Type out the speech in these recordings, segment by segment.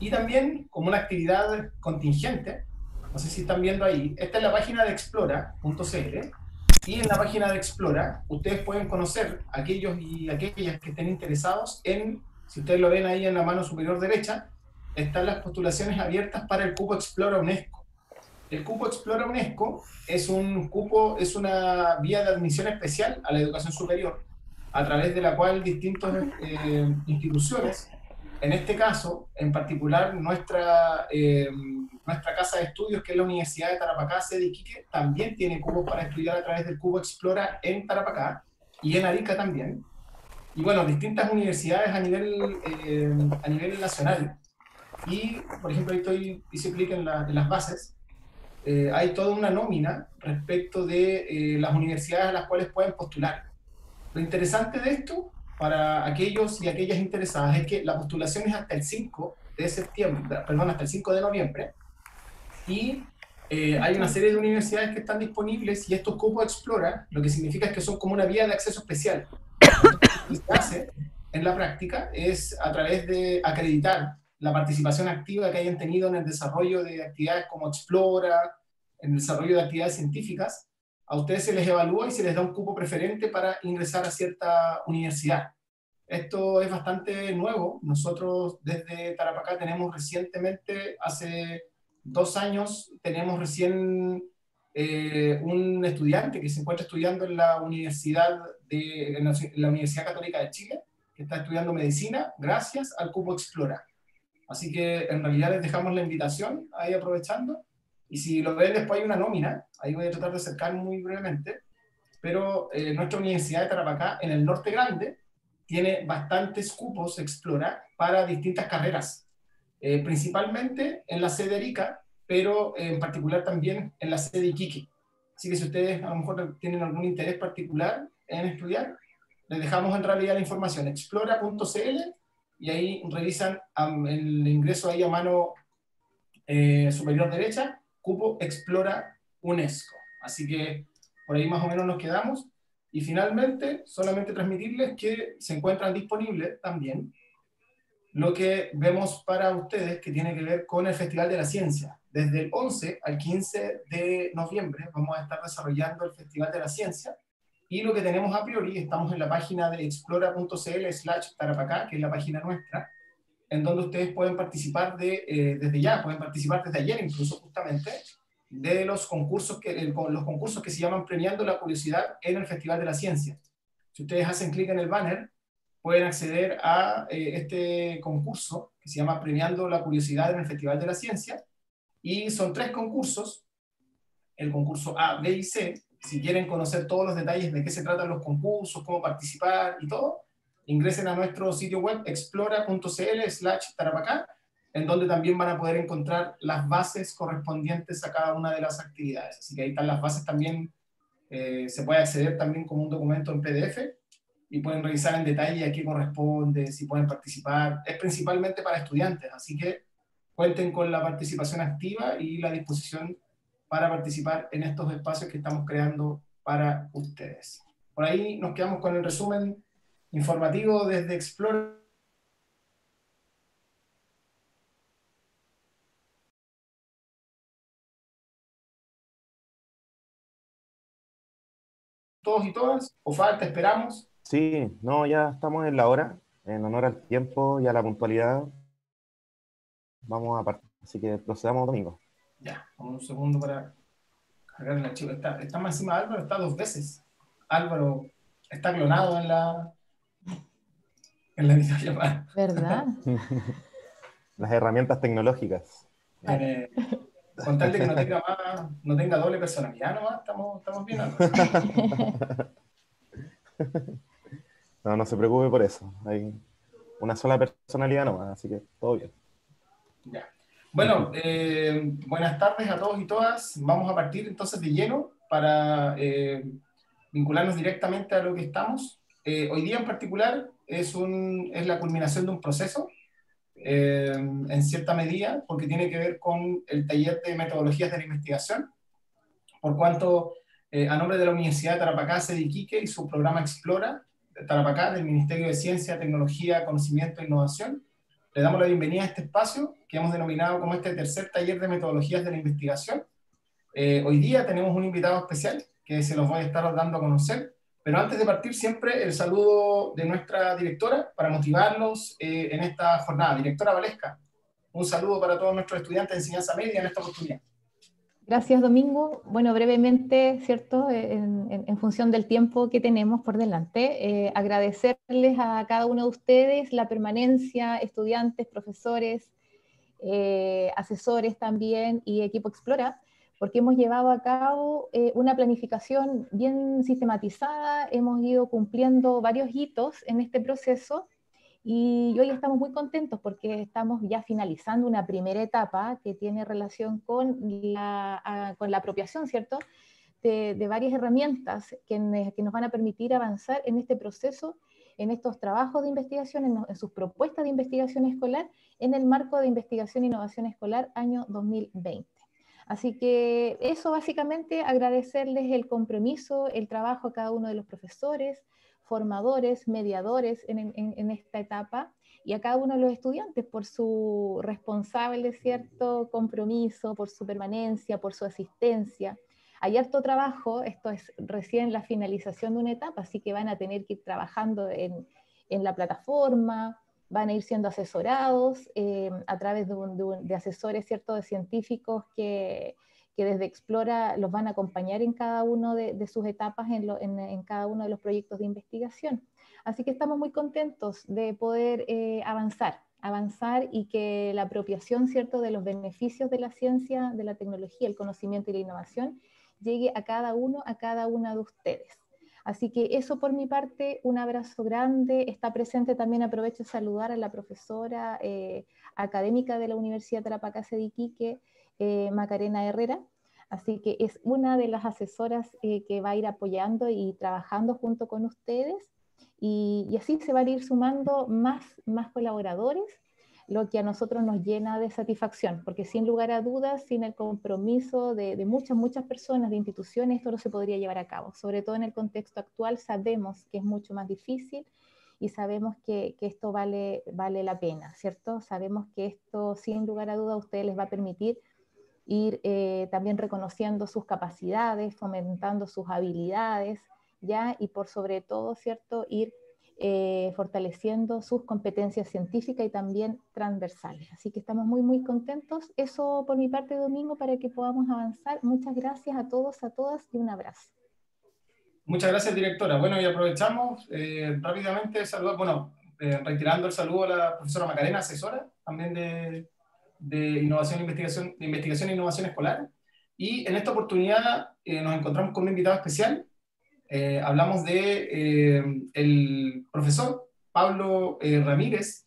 Y también como una actividad contingente, no sé si están viendo ahí, esta es la página de explora.cl y en la página de Explora ustedes pueden conocer aquellos y aquellas que estén interesados en, si ustedes lo ven ahí en la mano superior derecha, están las postulaciones abiertas para el cupo Explora UNESCO. El cupo Explora UNESCO es un cupo, es una vía de admisión especial a la educación superior, a través de la cual distintas eh, instituciones, en este caso, en particular nuestra, eh, nuestra casa de estudios, que es la Universidad de Tarapacá, sede Iquique, también tiene cupos para estudiar a través del cubo Explora en Tarapacá y en Arica también. Y bueno, distintas universidades a nivel, eh, a nivel nacional y, por ejemplo, ahí estoy, hice clic en, las bases. Eh, hay toda una nómina respecto de eh, las universidades a las cuales pueden postular. Lo interesante de esto, para aquellos y aquellas interesadas, es que la postulación es hasta el 5 de septiembre, perdón, hasta el 5 de noviembre, y eh, hay una serie de universidades que están disponibles y estos cupos Explora, lo que significa es que son como una vía de acceso especial. lo que se hace en la práctica es a través de acreditar la participación activa que hayan tenido en el desarrollo de actividades como Explora, en el desarrollo de actividades científicas, a ustedes se les evalúa y se les da un cupo preferente para ingresar a cierta universidad. Esto es bastante nuevo. Nosotros desde Tarapacá tenemos recientemente, hace dos años, tenemos recién eh, un estudiante que se encuentra estudiando en la Universidad, de, en la Universidad Católica de Chile, que está estudiando medicina gracias al cupo Explora. Así que en realidad les dejamos la invitación ahí aprovechando. Y si lo ven, después hay una nómina, ahí voy a tratar de acercar muy brevemente, pero eh, nuestra Universidad de Tarapacá, en el Norte Grande, tiene bastantes cupos Explora para distintas carreras, eh, principalmente en la sede Arica, pero en particular también en la sede Iquique. Así que si ustedes a lo mejor tienen algún interés particular en estudiar, les dejamos en realidad la información explora.cl y ahí revisan el ingreso ahí a mano eh, superior derecha, cupo Explora UNESCO. Así que por ahí más o menos nos quedamos. Y finalmente, solamente transmitirles que se encuentran disponibles también lo que vemos para ustedes que tiene que ver con el Festival de la Ciencia. Desde el 11 al 15 de noviembre vamos a estar desarrollando el Festival de la Ciencia y lo que tenemos a priori, estamos en la página de explora.cl slash tarapacá, que es la página nuestra, en donde ustedes pueden participar de, eh, desde ya, pueden participar desde ayer incluso justamente, de los concursos, que, los concursos que se llaman Premiando la Curiosidad en el Festival de la Ciencia. Si ustedes hacen clic en el banner, pueden acceder a eh, este concurso que se llama Premiando la Curiosidad en el Festival de la Ciencia, y son tres concursos, el concurso A, B y C, si quieren conocer todos los detalles de qué se tratan los concursos, cómo participar y todo, ingresen a nuestro sitio web explora.cl slash tarapacá, en donde también van a poder encontrar las bases correspondientes a cada una de las actividades. Así que ahí están las bases también, eh, se puede acceder también como un documento en PDF y pueden revisar en detalle a qué corresponde, si pueden participar. Es principalmente para estudiantes, así que cuenten con la participación activa y la disposición para participar en estos espacios que estamos creando para ustedes. Por ahí nos quedamos con el resumen informativo desde Explore. Todos y todas, o falta, esperamos. Sí, no, ya estamos en la hora, en honor al tiempo y a la puntualidad. Vamos a partir, así que procedamos domingo. Ya, un segundo para cargar el archivo. Está, está más encima de Álvaro, está dos veces. Álvaro está clonado en la en la videollamada. ¿Verdad? Las herramientas tecnológicas. Eh, con tal de que no tenga, más, no tenga doble personalidad nomás, estamos, estamos bien. No, no se preocupe por eso. Hay una sola personalidad nomás, así que todo bien. Ya. Bueno, eh, buenas tardes a todos y todas. Vamos a partir entonces de lleno para eh, vincularnos directamente a lo que estamos. Eh, hoy día en particular es, un, es la culminación de un proceso, en cierta medida, porque tiene que ver con el taller de metodologías de la investigación, por cuanto a nombre de la Universidad de Tarapacá, de Iquique y su programa Explora, de Tarapacá, del Ministerio de Ciencia, Tecnología, Conocimiento e Innovación, le damos la bienvenida a este espacio que hemos denominado como este tercer taller de metodologías de la investigación. Eh, hoy día tenemos un invitado especial que se los voy a estar dando a conocer, pero antes de partir siempre el saludo de nuestra directora para motivarnos eh, en esta jornada. Directora Valesca, un saludo para todos nuestros estudiantes de enseñanza media en esta oportunidad. Gracias, Domingo. Bueno, brevemente, ¿cierto? En, función del tiempo que tenemos por delante, eh, agradecerles a cada uno de ustedes la permanencia, estudiantes, profesores, eh, asesores también y equipo Explora, porque hemos llevado a cabo eh, una planificación bien sistematizada, hemos ido cumpliendo varios hitos en este proceso y hoy estamos muy contentos porque estamos ya finalizando una primera etapa que tiene relación con la, con la apropiación, ¿cierto? De, de varias herramientas que, que, nos van a permitir avanzar en este proceso, en estos trabajos de investigación, en, en, sus propuestas de investigación escolar, en el marco de investigación e innovación escolar año 2020. Así que eso básicamente agradecerles el compromiso, el trabajo a cada uno de los profesores, formadores, mediadores en, esta etapa y a cada uno de los estudiantes por su responsable cierto compromiso, por su permanencia, por su asistencia. Hay harto trabajo, esto es recién la finalización de una etapa, así que van a tener que ir trabajando en, la plataforma, van a ir siendo asesorados eh, a través de, de, asesores cierto, de científicos que, que desde Explora los van a acompañar en cada una de, sus etapas, en, cada uno de los proyectos de investigación. Así que estamos muy contentos de poder eh, avanzar, avanzar y que la apropiación ¿cierto? de los beneficios de la ciencia, de la tecnología, el conocimiento y la innovación llegue a cada uno, a cada una de ustedes. Así que eso por mi parte, un abrazo grande. Está presente también, aprovecho de saludar a la profesora eh, académica de la Universidad Tarapacá de Iquique, eh, Macarena Herrera. Así que es una de las asesoras eh, que va a ir apoyando y trabajando junto con ustedes. Y, así se van a ir sumando más, más colaboradores, lo que a nosotros nos llena de satisfacción, porque sin lugar a dudas, sin el compromiso de, muchas, muchas personas, de instituciones, esto no se podría llevar a cabo. Sobre todo en el contexto actual sabemos que es mucho más difícil y sabemos que, esto vale, vale la pena, ¿cierto? Sabemos que esto, sin lugar a dudas, a ustedes les va a permitir ir eh, también reconociendo sus capacidades, fomentando sus habilidades, ¿ya? Y por sobre todo, ¿cierto? Ir eh, fortaleciendo sus competencias científicas y también transversales. Así que estamos muy, muy contentos. Eso por mi parte, Domingo, para que podamos avanzar. Muchas gracias a todos, a todas y un abrazo. Muchas gracias, directora. Bueno, y aprovechamos eh, rápidamente saludar, bueno, retirando el saludo a la profesora Macarena, asesora también de, de innovación e investigación, de investigación e innovación escolar. Y en esta oportunidad eh, nos encontramos con un invitado especial. Eh, hablamos de eh, el profesor Pablo Ramírez,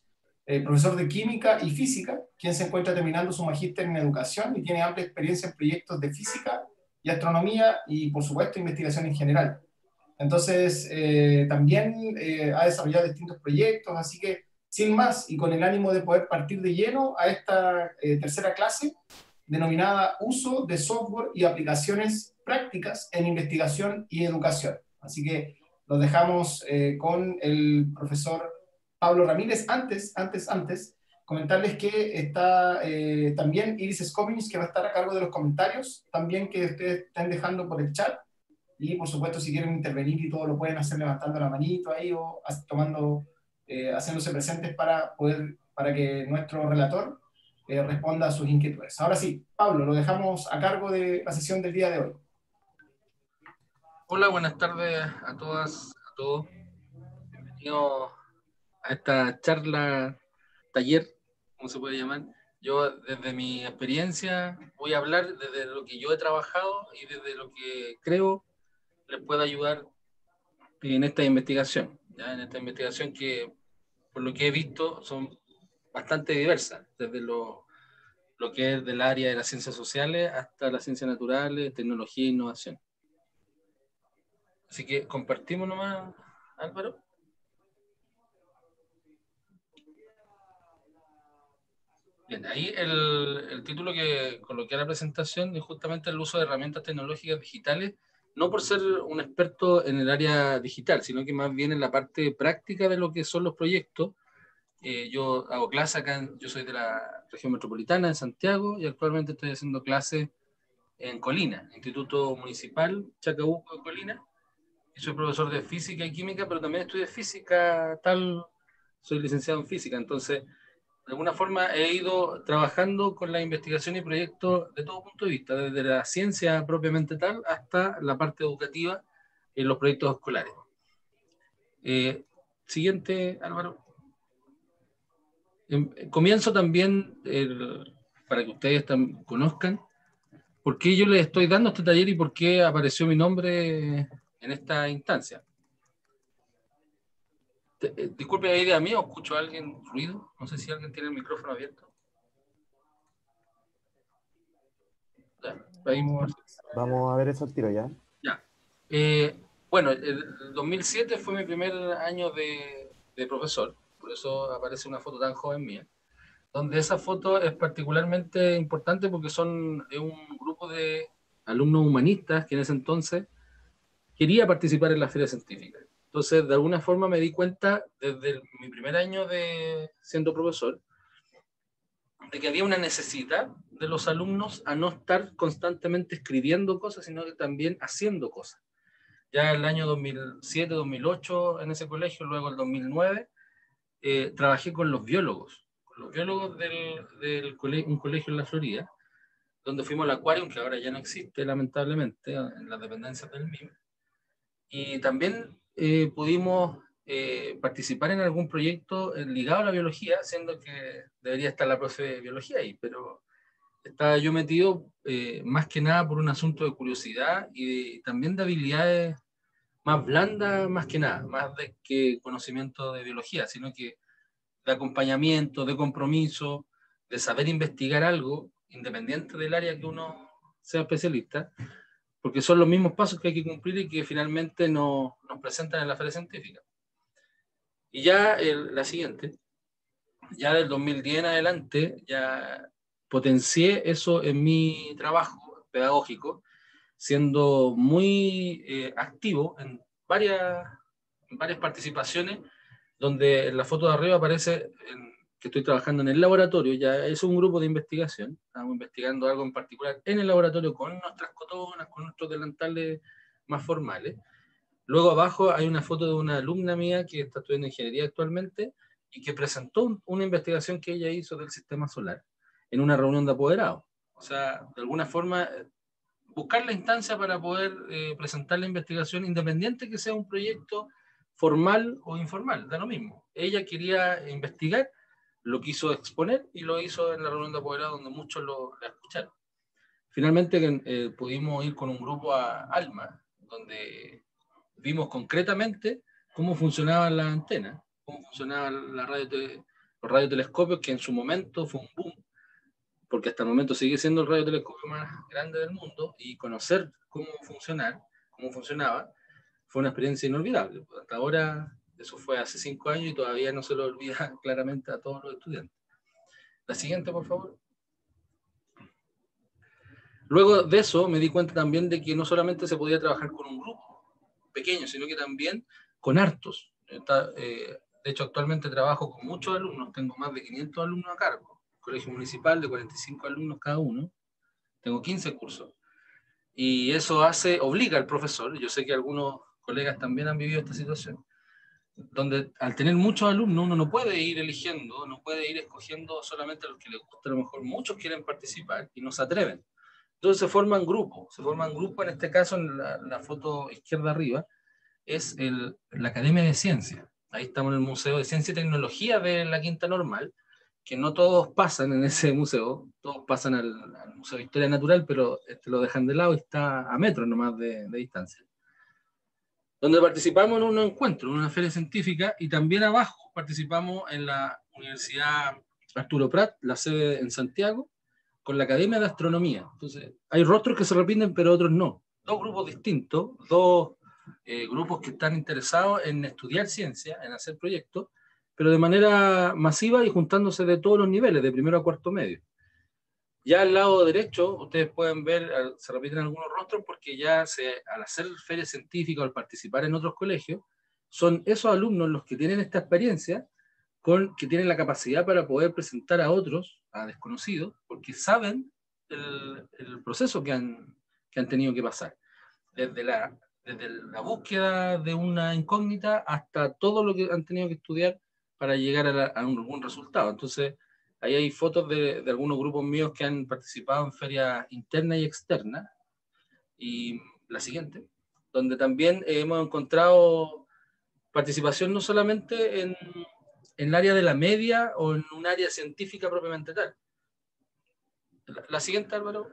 profesor de química y física, quien se encuentra terminando su magíster en educación y tiene amplia experiencia en proyectos de física y astronomía y, por supuesto, investigación en general. Entonces, también ha desarrollado distintos proyectos, así que sin más, y con el ánimo de poder partir de lleno a esta eh, tercera clase, denominada Uso de software y aplicaciones prácticas en investigación y educación. Así que los dejamos eh, con el profesor Pablo Ramírez. Antes, antes, antes, comentarles que está eh, también Iris Scovins, que va a estar a cargo de los comentarios, también que ustedes están dejando por el chat. Y por supuesto, si quieren intervenir y todo, lo pueden hacer levantando la manito ahí o tomando eh, haciéndose presentes para, poder, para que nuestro relator eh, responda a sus inquietudes. Ahora sí, Pablo, lo dejamos a cargo de la sesión del día de hoy. Hola, buenas tardes a todas, a todos. Bienvenidos a esta charla, taller, como se puede llamar. Yo desde mi experiencia voy a hablar desde lo que yo he trabajado y desde lo que creo les puede ayudar en esta investigación. ¿ya? En esta investigación que por lo que he visto, son bastante diversas, desde lo, lo que es del área de las ciencias sociales hasta las ciencias naturales, tecnología e innovación. Así que compartimos nomás, Álvaro. Bien, ahí el, el, título que coloqué a la presentación es justamente el uso de herramientas tecnológicas digitales, no por ser un experto en el área digital, sino que más bien en la parte práctica de lo que son los proyectos Eh, yo hago clase acá, yo soy de la región metropolitana de Santiago y actualmente estoy haciendo clase en Colina, Instituto Municipal Chacabuco de Colina. Y soy profesor de física y química, pero también estudio física tal, soy licenciado en física, entonces de alguna forma he ido trabajando con la investigación y proyectos de todo punto de vista, desde la ciencia propiamente tal hasta la parte educativa en los proyectos escolares. Eh, siguiente, Álvaro. Em, comienzo también, para que ustedes conozcan, por qué yo les estoy dando este taller y por qué apareció mi nombre en esta instancia. Eh, disculpe, ¿hay idea mía escucho a alguien ruido? No sé si alguien tiene el micrófono abierto. Vamos a ver eso al tiro ya. Ya. Eh, bueno, el 2007 fue mi primer año de, de, profesor, por eso aparece una foto tan joven mía, donde esa foto es particularmente importante porque son un grupo de alumnos humanistas que en ese entonces quería participar en la feria científica. Entonces, de alguna forma me di cuenta desde mi primer año de siendo profesor de que había una necesidad de los alumnos a no estar constantemente escribiendo cosas, sino que también haciendo cosas. Ya el año 2007, 2008 en ese colegio, luego el 2009, eh, trabajé con los biólogos, con los biólogos del, del un colegio en la Florida, donde fuimos al acuario, que ahora ya no existe lamentablemente, en las dependencias del MIM. Y también eh, pudimos eh, participar en algún proyecto eh, ligado a la biología, siendo que debería estar la profe de biología ahí, pero estaba yo metido más que nada por un asunto de curiosidad y también de habilidades más blandas, más que nada, más de que conocimiento de biología, sino que de acompañamiento, de compromiso, de saber investigar algo, independiente del área que uno sea especialista, porque son los mismos pasos que hay que cumplir y que finalmente nos, nos presentan en la feria científica. Y ya la siguiente, ya del 2010 en adelante, ya potencié eso en mi trabajo pedagógico, siendo muy eh, activo en varias, en varias participaciones, donde en la foto de arriba aparece en, que estoy trabajando en el laboratorio, ya es un grupo de investigación, estamos investigando algo en particular en el laboratorio con nuestras cotonas, con nuestros delantales más formales. Luego abajo hay una foto de una alumna mía que está estudiando ingeniería actualmente y que presentó una investigación que ella hizo del sistema solar en una reunión de apoderados. O sea, de alguna forma, buscar la instancia para poder eh, presentar la investigación independiente que sea un proyecto formal o informal, da lo mismo. Ella quería investigar lo quiso exponer y lo hizo en la reunión de apoderados donde muchos lo, escucharon. Finalmente eh, pudimos ir con un grupo a Alma, donde vimos concretamente cómo funcionaban las antenas, cómo funcionaban la radio los radiotelescopios, que en su momento fue un boom, porque hasta el momento sigue siendo el radiotelescopio más grande del mundo, y conocer cómo funcionar, cómo funcionaba, fue una experiencia inolvidable. Hasta ahora eso fue hace cinco años y todavía no se lo olvida claramente a todos los estudiantes. La siguiente, por favor. Luego de eso me di cuenta también de que no solamente se podía trabajar con un grupo pequeño, sino que también con hartos. Eh, de hecho, actualmente trabajo con muchos alumnos, tengo más de 500 alumnos a cargo, colegio municipal de 45 alumnos cada uno, tengo 15 cursos. Y eso hace, obliga al profesor, yo sé que algunos colegas también han vivido esta situación, donde al tener muchos alumnos uno no puede ir eligiendo, no puede ir escogiendo solamente a los que les gusta, a lo mejor muchos quieren participar y no se atreven. Entonces se forman grupos, se forman grupos, en este caso en la, foto izquierda arriba, es la Academia de Ciencia. Ahí estamos en el Museo de Ciencia y Tecnología de la Quinta Normal, que no todos pasan en ese museo, todos pasan al, Museo de Historia Natural, pero este lo dejan de lado y está a metros nomás de, de distancia donde participamos en un encuentro, en una feria científica, y también abajo participamos en la Universidad Arturo Prat, la sede en Santiago, con la Academia de Astronomía. Entonces, hay rostros que se repiten, pero otros no. Dos grupos distintos, dos eh, grupos que están interesados en estudiar ciencia, en hacer proyectos, pero de manera masiva y juntándose de todos los niveles, de primero a cuarto medio. Ya al lado derecho, ustedes pueden ver, se repiten algunos rostros porque ya se, al hacer ferias científicas o al participar en otros colegios, son esos alumnos los que tienen esta experiencia con, que tienen la capacidad para poder presentar a otros, a desconocidos, porque saben el, el proceso que han, que han tenido que pasar. Desde la, desde la búsqueda de una incógnita hasta todo lo que han tenido que estudiar para llegar a, a algún resultado. Entonces, ahí hay fotos de, de, algunos grupos míos que han participado en ferias internas y externas. Y la siguiente, donde también hemos encontrado participación no solamente en, en el área de la media o en un área científica propiamente tal. La, la siguiente, Álvaro.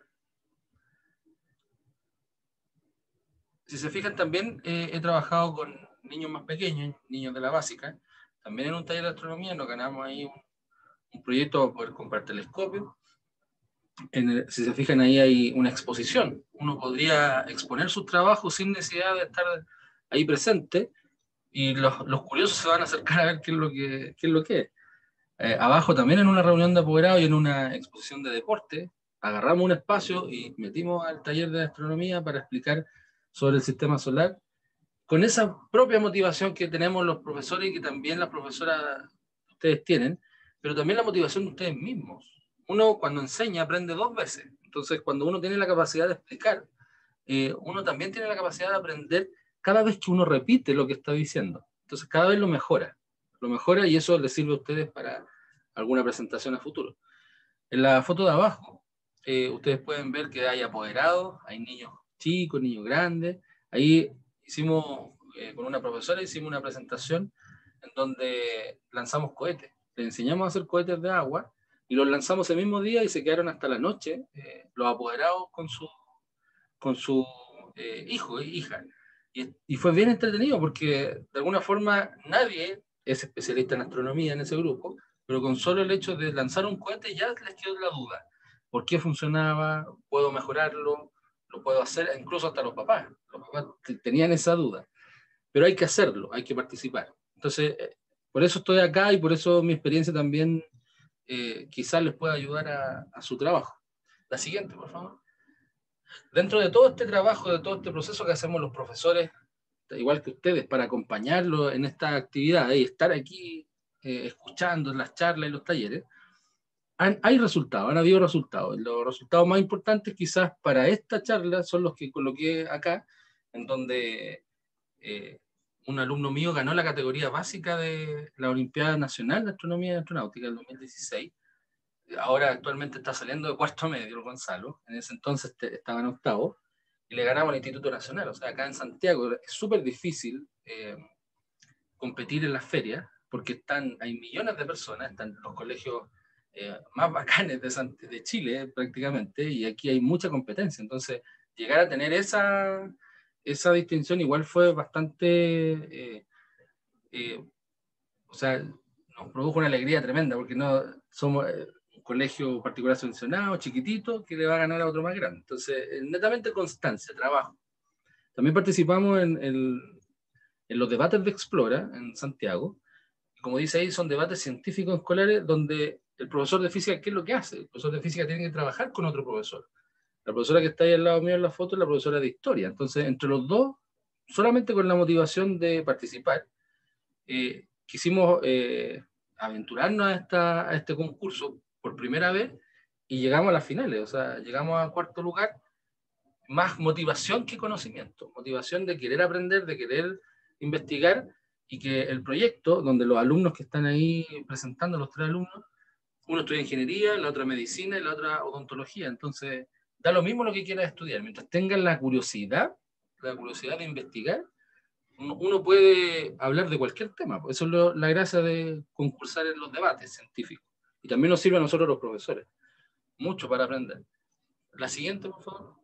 Si se fijan, también eh, he trabajado con niños más pequeños, niños de la básica. También en un taller de astronomía nos ganamos ahí un, un proyecto para poder comprar telescopios. El, si se fijan, ahí hay una exposición. Uno podría exponer sus trabajos sin necesidad de estar ahí presente y los, los curiosos se van a acercar a ver qué es lo que, qué es. Lo que es. Eh, abajo también en una reunión de apoderados y en una exposición de deporte, agarramos un espacio y metimos al taller de astronomía para explicar sobre el sistema solar, con esa propia motivación que tenemos los profesores y que también las profesoras ustedes tienen, pero también la motivación de ustedes mismos. Uno cuando enseña aprende dos veces, entonces cuando uno tiene la capacidad de explicar, eh, uno también tiene la capacidad de aprender cada vez que uno repite lo que está diciendo. Entonces cada vez lo mejora, lo mejora y eso les sirve a ustedes para alguna presentación a futuro. En la foto de abajo, eh, ustedes pueden ver que hay apoderados, hay niños chicos, niños grandes. Ahí hicimos, eh, con una profesora, hicimos una presentación en donde lanzamos cohetes. Le enseñamos a hacer cohetes de agua y los lanzamos el mismo día y se quedaron hasta la noche eh, los apoderados con su, con su eh, hijo e hija. Y, y, fue bien entretenido porque de alguna forma nadie es especialista en astronomía en ese grupo, pero con solo el hecho de lanzar un cohete ya les quedó la duda. ¿Por qué funcionaba? ¿Puedo mejorarlo? Lo puedo hacer, incluso hasta los papás. Los papás tenían esa duda. Pero hay que hacerlo, hay que participar. Entonces, eh, por eso estoy acá y por eso mi experiencia también eh, quizás les pueda ayudar a, su trabajo. La siguiente, por favor. Dentro de todo este trabajo, de todo este proceso que hacemos los profesores, igual que ustedes, para acompañarlos en esta actividad y estar aquí eh, escuchando las charlas y los talleres, han, hay resultados, han habido resultados. Los resultados más importantes quizás para esta charla son los que coloqué acá, en donde eh, un alumno mío ganó la categoría básica de la Olimpiada Nacional de Astronomía y Astronáutica del 2016. Ahora actualmente está saliendo de cuarto medio el Gonzalo, en ese entonces estaba en octavo, y le ganamos al Instituto Nacional. O sea, acá en Santiago es súper difícil eh, competir en las ferias, porque están, hay millones de personas, están los colegios eh, más bacanes de, de, Chile prácticamente, y aquí hay mucha competencia. Entonces, llegar a tener esa, esa distinción igual fue bastante, eh, eh, o sea, nos produjo una alegría tremenda, porque no somos un colegio particular subvencionado, chiquitito, que le va a ganar a otro más grande. Entonces, netamente constancia, trabajo. También participamos en, el, en los debates de Explora en Santiago. Como dice ahí, son debates científicos escolares donde el profesor de física, ¿qué es lo que hace? El profesor de física tiene que trabajar con otro profesor. La profesora que está ahí al lado mío en la foto es la profesora de historia. Entonces, entre los dos, solamente con la motivación de participar, eh, quisimos eh, aventurarnos a, esta, a este concurso por primera vez y llegamos a las finales. O sea, llegamos a cuarto lugar, más motivación que conocimiento. Motivación de querer aprender, de querer investigar y que el proyecto, donde los alumnos que están ahí presentando, los tres alumnos, uno estudia ingeniería, la otra medicina y la otra odontología. Entonces, da lo mismo lo que quieras estudiar. Mientras tengan la curiosidad, la curiosidad de investigar, uno, puede hablar de cualquier tema. Eso es la gracia de concursar en los debates científicos. Y también nos sirve a nosotros los profesores. Mucho para aprender. La siguiente, por favor.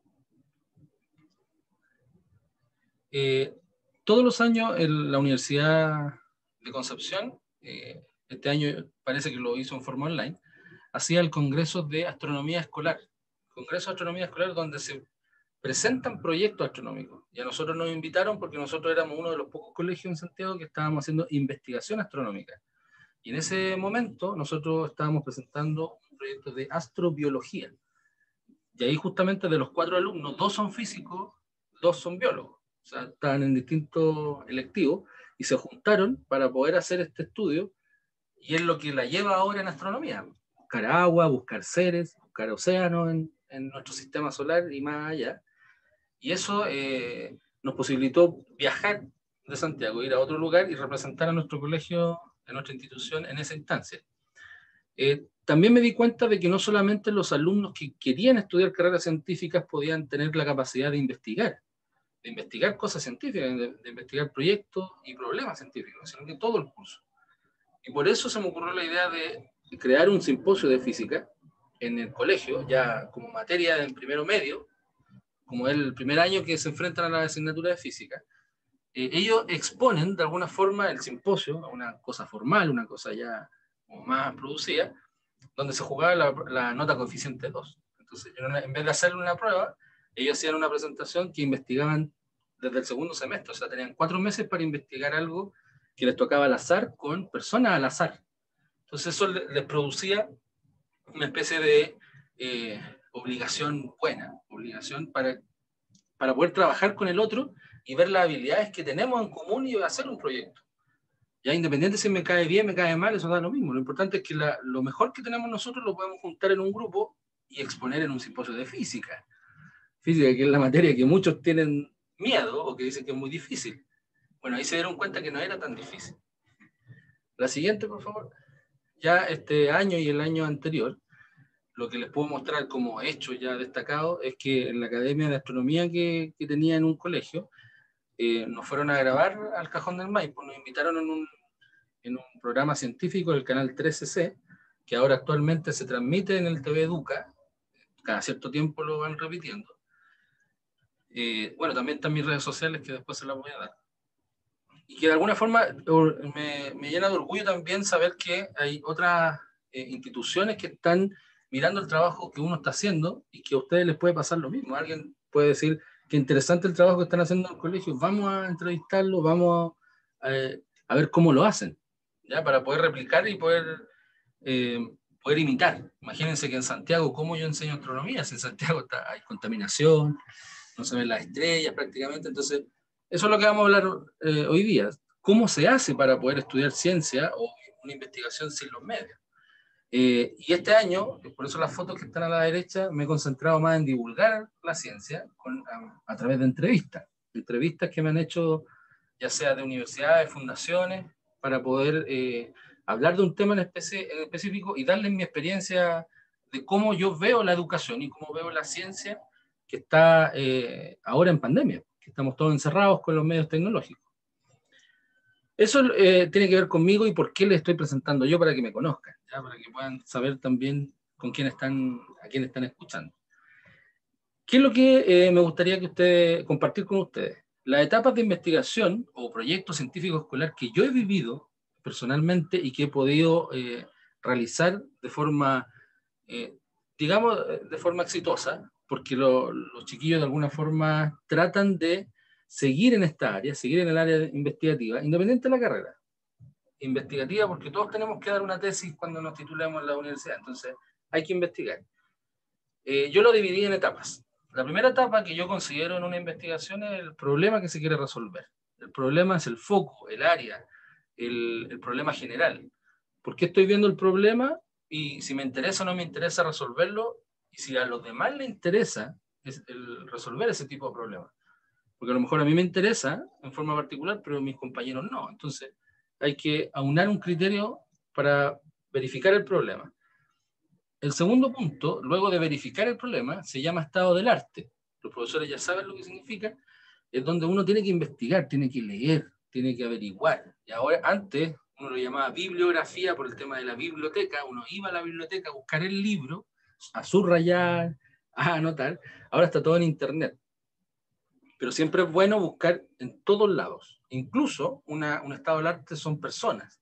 Eh, todos los años en la Universidad de Concepción eh, este año parece que lo hizo en forma online, hacía el Congreso de Astronomía Escolar. Congreso de Astronomía Escolar donde se presentan proyectos astronómicos. Y a nosotros nos invitaron porque nosotros éramos uno de los pocos colegios en Santiago que estábamos haciendo investigación astronómica. Y en ese momento nosotros estábamos presentando un proyecto de astrobiología. Y ahí justamente de los cuatro alumnos, dos son físicos, dos son biólogos. O sea, estaban en distintos electivos y se juntaron para poder hacer este estudio y es lo que la lleva ahora en astronomía. Buscar agua, buscar seres, buscar océanos en, en nuestro sistema solar y más allá. Y eso eh, nos posibilitó viajar de Santiago, ir a otro lugar y representar a nuestro colegio, a nuestra institución en esa instancia. Eh, también me di cuenta de que no solamente los alumnos que querían estudiar carreras científicas podían tener la capacidad de investigar, de investigar cosas científicas, de, de investigar proyectos y problemas científicos, sino que todo el curso. Y por eso se me ocurrió la idea de crear un simposio de física en el colegio, ya como materia en primero medio, como es el primer año que se enfrentan a la asignatura de física, eh, ellos exponen de alguna forma el simposio, una cosa formal, una cosa ya más producida, donde se jugaba la, la nota coeficiente 2. Entonces, en vez de hacerle una prueba, ellos hacían una presentación que investigaban desde el segundo semestre, o sea, tenían cuatro meses para investigar algo que les tocaba al azar con personas al azar. Entonces eso les producía una especie de eh, obligación buena, obligación para, para poder trabajar con el otro y ver las habilidades que tenemos en común y hacer un proyecto. Ya independiente si me cae bien, me cae mal, eso da lo mismo. Lo importante es que lo mejor que tenemos nosotros lo podemos juntar en un grupo y exponer en un simposio de física. Física, que es la materia que muchos tienen miedo o que dicen que es muy difícil. Bueno, ahí se dieron cuenta que no era tan difícil. La siguiente, por favor. Ya este año y el año anterior, lo que les puedo mostrar como hecho ya destacado es que en la Academia de Astronomía que, tenía en un colegio, eh, nos fueron a grabar al Cajón del Maipo, nos invitaron en un, en un programa científico del canal 13C, que ahora actualmente se transmite en el TV Educa, cada cierto tiempo lo van repitiendo. Eh, bueno, también están mis redes sociales que después se las voy a dar. Y que de alguna forma me, me llena de orgullo también saber que hay otras eh, instituciones que están mirando el trabajo que uno está haciendo y que a ustedes les puede pasar lo mismo. Alguien puede decir, qué interesante el trabajo que están haciendo en el colegio, vamos a entrevistarlo, vamos a, eh, a ver cómo lo hacen, ¿ya? para poder replicar y poder, eh, poder imitar. Imagínense que en Santiago, ¿cómo yo enseño astronomía? Si en Santiago está, hay contaminación, no se ven las estrellas prácticamente, entonces eso es lo que vamos a hablar eh, hoy día. ¿Cómo se hace para poder estudiar ciencia o una investigación sin los medios? Eh, y este año, por eso las fotos que están a la derecha, me he concentrado más en divulgar la ciencia a, través de entrevistas. Entrevistas que me han hecho, ya sea de universidades, fundaciones, para poder eh, hablar de un tema en, específico y darles mi experiencia de cómo yo veo la educación y cómo veo la ciencia que está ahora en pandemia, estamos todos encerrados con los medios tecnológicos. Eso eh, tiene que ver conmigo y por qué le estoy presentando yo para que me conozcan, para que puedan saber también con quién están, a quién están escuchando. ¿Qué es lo que eh, me gustaría que ustedes compartir con ustedes? Las etapas de investigación o proyecto científico escolar que yo he vivido personalmente y que he podido eh, realizar de forma, digamos, de forma exitosa, porque lo, los chiquillos de alguna forma tratan de seguir en esta área, seguir en el área investigativa, independiente de la carrera. Investigativa porque todos tenemos que dar una tesis cuando nos titulamos en la universidad, entonces hay que investigar. Eh, yo lo dividí en etapas. La primera etapa que yo considero en una investigación es el problema que se quiere resolver. El problema es el foco, el área, el, el problema general. ¿Por qué estoy viendo el problema? Y si me interesa o no me interesa resolverlo, y si a los demás les interesa es resolver ese tipo de problemas porque a lo mejor a mí me interesa en forma particular, pero a mis compañeros no. Entonces, hay que aunar un criterio para verificar el problema. El segundo punto, luego de verificar el problema, se llama estado del arte. Los profesores ya saben lo que significa, es donde uno tiene que investigar, tiene que leer, tiene que averiguar. Y ahora, antes, uno lo llamaba bibliografía por el tema de la biblioteca, uno iba a la biblioteca a buscar el libro, a subrayar, a anotar. Ahora está todo en internet pero siempre es bueno buscar en todos lados. Incluso una, un estado del arte son personas,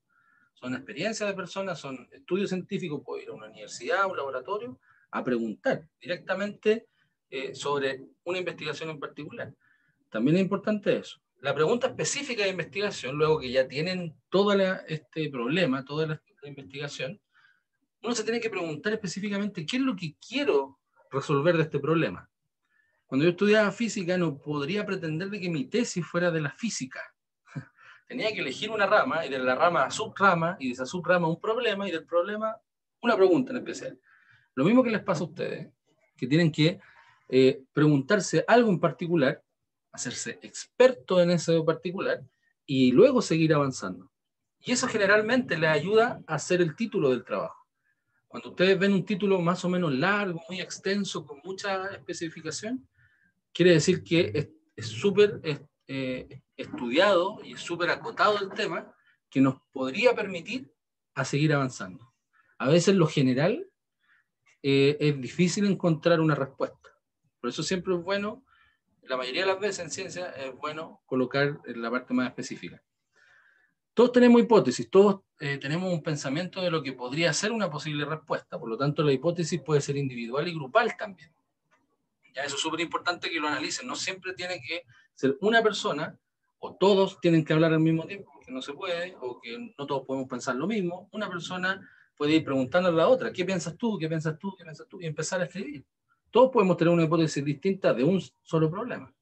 son experiencias de personas, son estudios científicos, puedo ir a una universidad, a un laboratorio, a preguntar directamente eh, sobre una investigación en particular. También es importante eso. La pregunta específica de investigación, luego que ya tienen todo este problema, toda la investigación, uno se tiene que preguntar específicamente qué es lo que quiero resolver de este problema. Cuando yo estudiaba física no podría pretender de que mi tesis fuera de la física. tenía que elegir una rama y de la rama a subrama y de esa subrama un problema y del problema una pregunta en especial. Lo mismo que les pasa a ustedes, que tienen que eh, preguntarse algo en particular, hacerse experto en eso particular y luego seguir avanzando. Y eso generalmente les ayuda a hacer el título del trabajo. Cuando ustedes ven un título más o menos largo, muy extenso, con mucha especificación, quiere decir que es súper eh, estudiado y súper acotado el tema que nos podría permitir a seguir avanzando. A veces lo general eh, es difícil encontrar una respuesta. Por eso siempre es bueno, la mayoría de las veces en ciencia es bueno colocar la parte más específica. Todos tenemos hipótesis, todos eh, tenemos un pensamiento de lo que podría ser una posible respuesta, por lo tanto la hipótesis puede ser individual y grupal también. Ya eso es súper importante que lo analicen, no siempre tiene que ser una persona o todos tienen que hablar al mismo tiempo, que no se puede, o que no todos podemos pensar lo mismo. Una persona puede ir preguntando a la otra, ¿qué piensas tú? ¿Qué piensas tú? ¿Qué piensas tú? Y empezar a escribir. Todos podemos tener una hipótesis distinta de un solo problema.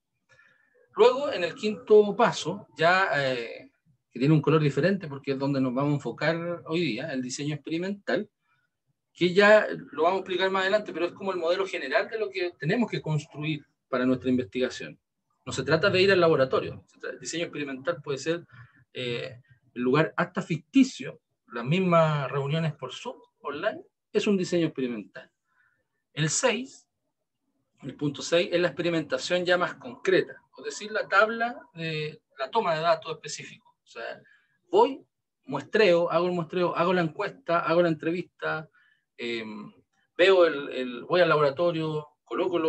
Luego, en el quinto paso, ya eh, que tiene un color diferente porque es donde nos vamos a enfocar hoy día, el diseño experimental, que ya lo vamos a explicar más adelante, pero es como el modelo general de lo que tenemos que construir para nuestra investigación. No se trata de ir al laboratorio. El diseño experimental puede ser eh, el lugar hasta ficticio las mismas reuniones por Zoom online, es un diseño experimental. El 6, el punto 6, es la experimentación ya más concreta, es decir, la tabla de la toma de datos específicos. Sea, voy, muestreo, hago el muestreo, hago la encuesta, hago la entrevista, em, veo el, voy al laboratorio, coloco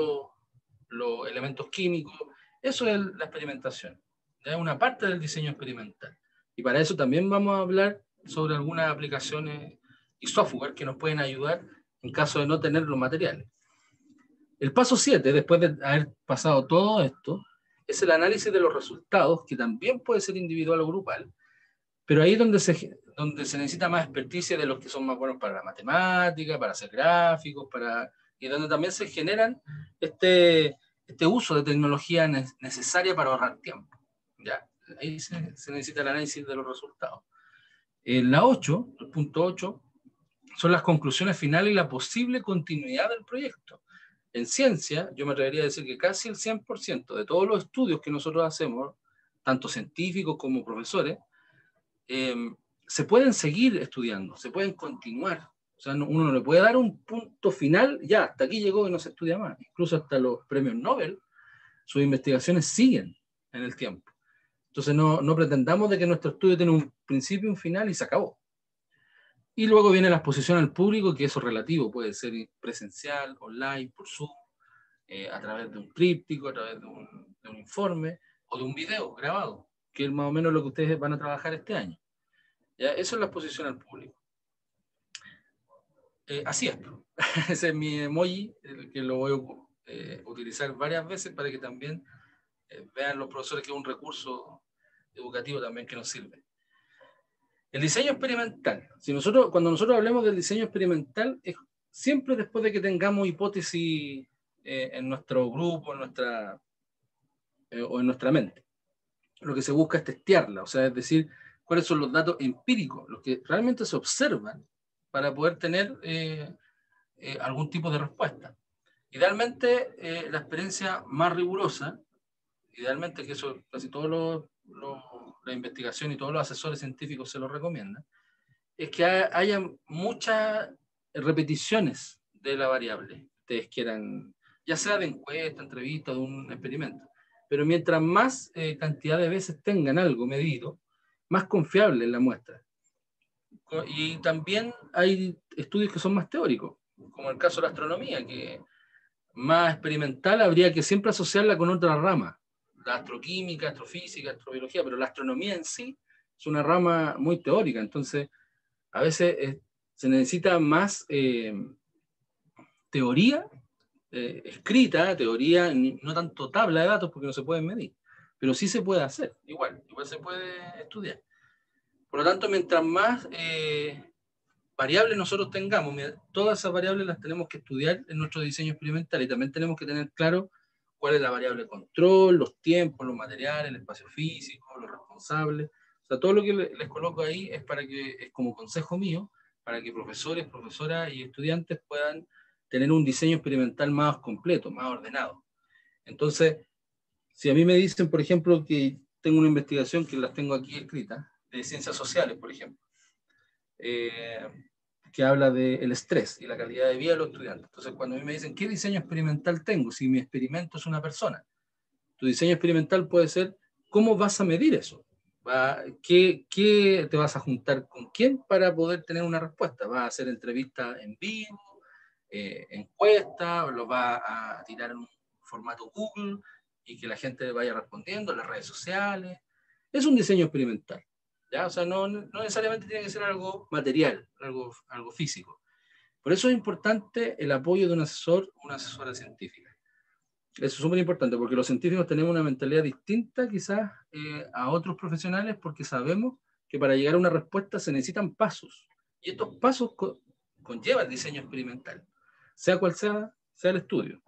los elementos químicos. Eso es la experimentación. Es una parte del diseño experimental. Y para eso también vamos a hablar sobre algunas aplicaciones y software que nos pueden ayudar en caso de no tener los materiales. El paso 7, después de haber pasado todo esto, es el análisis de los resultados, que también puede ser individual o grupal, pero ahí es donde se, donde se necesita más experticia de los que son más buenos para la matemática, para hacer gráficos, para, y donde también se generan este, este uso de tecnología necesaria para ahorrar tiempo. ¿ya? Ahí se, se necesita el análisis de los resultados. En la 8, el punto 8, son las conclusiones finales y la posible continuidad del proyecto. En ciencia, yo me atrevería a decir que casi el 100% de todos los estudios que nosotros hacemos, tanto científicos como profesores, eh, se pueden seguir estudiando, se pueden continuar. O sea, uno no le puede dar un punto final, ya, hasta aquí llegó y no se estudia más. Incluso hasta los premios Nobel, sus investigaciones siguen en el tiempo. Entonces no, no pretendamos de que nuestro estudio tiene un principio, un final y se acabó. Y luego viene la exposición al público, que eso es relativo, puede ser presencial, online, por Zoom, eh, a través de un tríptico, a través de un, de un, informe o de un video grabado, que es más o menos lo que ustedes van a trabajar este año. ¿Ya? Eso es la exposición al público. Eh, así es. Ese es mi emoji, que lo voy a eh, utilizar varias veces para que también eh, vean los profesores que es un recurso educativo también que nos sirve. El diseño experimental. Si nosotros, cuando nosotros hablemos del diseño experimental, es siempre después de que tengamos hipótesis eh, en nuestro grupo, nuestra, eh, o en nuestra mente. Lo que se busca es testearla, o sea, es decir, cuáles son los datos empíricos, los que realmente se observan para poder tener algún tipo de respuesta. Idealmente, la experiencia más rigurosa idealmente que eso casi todos los, la investigación y todos los asesores científicos se lo recomiendan, es que haya muchas repeticiones de la variable. Ustedes quieran, ya sea de encuesta, entrevista, de un experimento. Pero mientras más eh, cantidad de veces tengan algo medido, más confiable es la muestra. Y también hay estudios que son más teóricos, como el caso de la astronomía, que más experimental habría que siempre asociarla con otra rama la astroquímica, astrofísica, astrobiología, pero la astronomía en sí es una rama muy teórica, entonces a veces eh, se necesita más eh, teoría eh, escrita, teoría, no tanto tabla de datos porque no se pueden medir, pero sí se puede hacer, igual, igual se puede estudiar. Por lo tanto, mientras más variables nosotros tengamos, todas esas variables las tenemos que estudiar en nuestro diseño experimental y también tenemos que tener claro cuál es la variable control, los tiempos, los materiales, el espacio físico, los responsables. sea, todo lo que les coloco ahí es para que, es como consejo mío, para que profesores, profesoras y estudiantes puedan tener un diseño experimental más completo, más ordenado. Entonces, si a mí me dicen, por ejemplo, que tengo una investigación que las tengo aquí escritas, de ciencias sociales, por ejemplo, eh, que habla del estrés y la calidad de vida de los estudiantes. Entonces, cuando a mí me dicen, ¿qué diseño experimental tengo? Si mi experimento es una persona, tu diseño experimental puede ser, ¿cómo vas a medir eso? ¿Qué, ¿Qué, te vas a juntar con quién para poder tener una respuesta? ¿Vas a hacer entrevistas en vivo, eh, encuesta, o lo vas a tirar en un formato Google y que la gente vaya respondiendo en las redes sociales? Es un diseño experimental. ¿Ya? O sea, no, no, necesariamente tiene que ser algo material, algo, algo físico. Por eso es importante el apoyo de un asesor, una asesora científica. Eso es súper importante porque los científicos tenemos una mentalidad distinta quizás eh, a otros profesionales porque sabemos que para llegar a una respuesta se necesitan pasos. Y estos pasos conllevan el diseño experimental, sea cual sea, sea el estudio.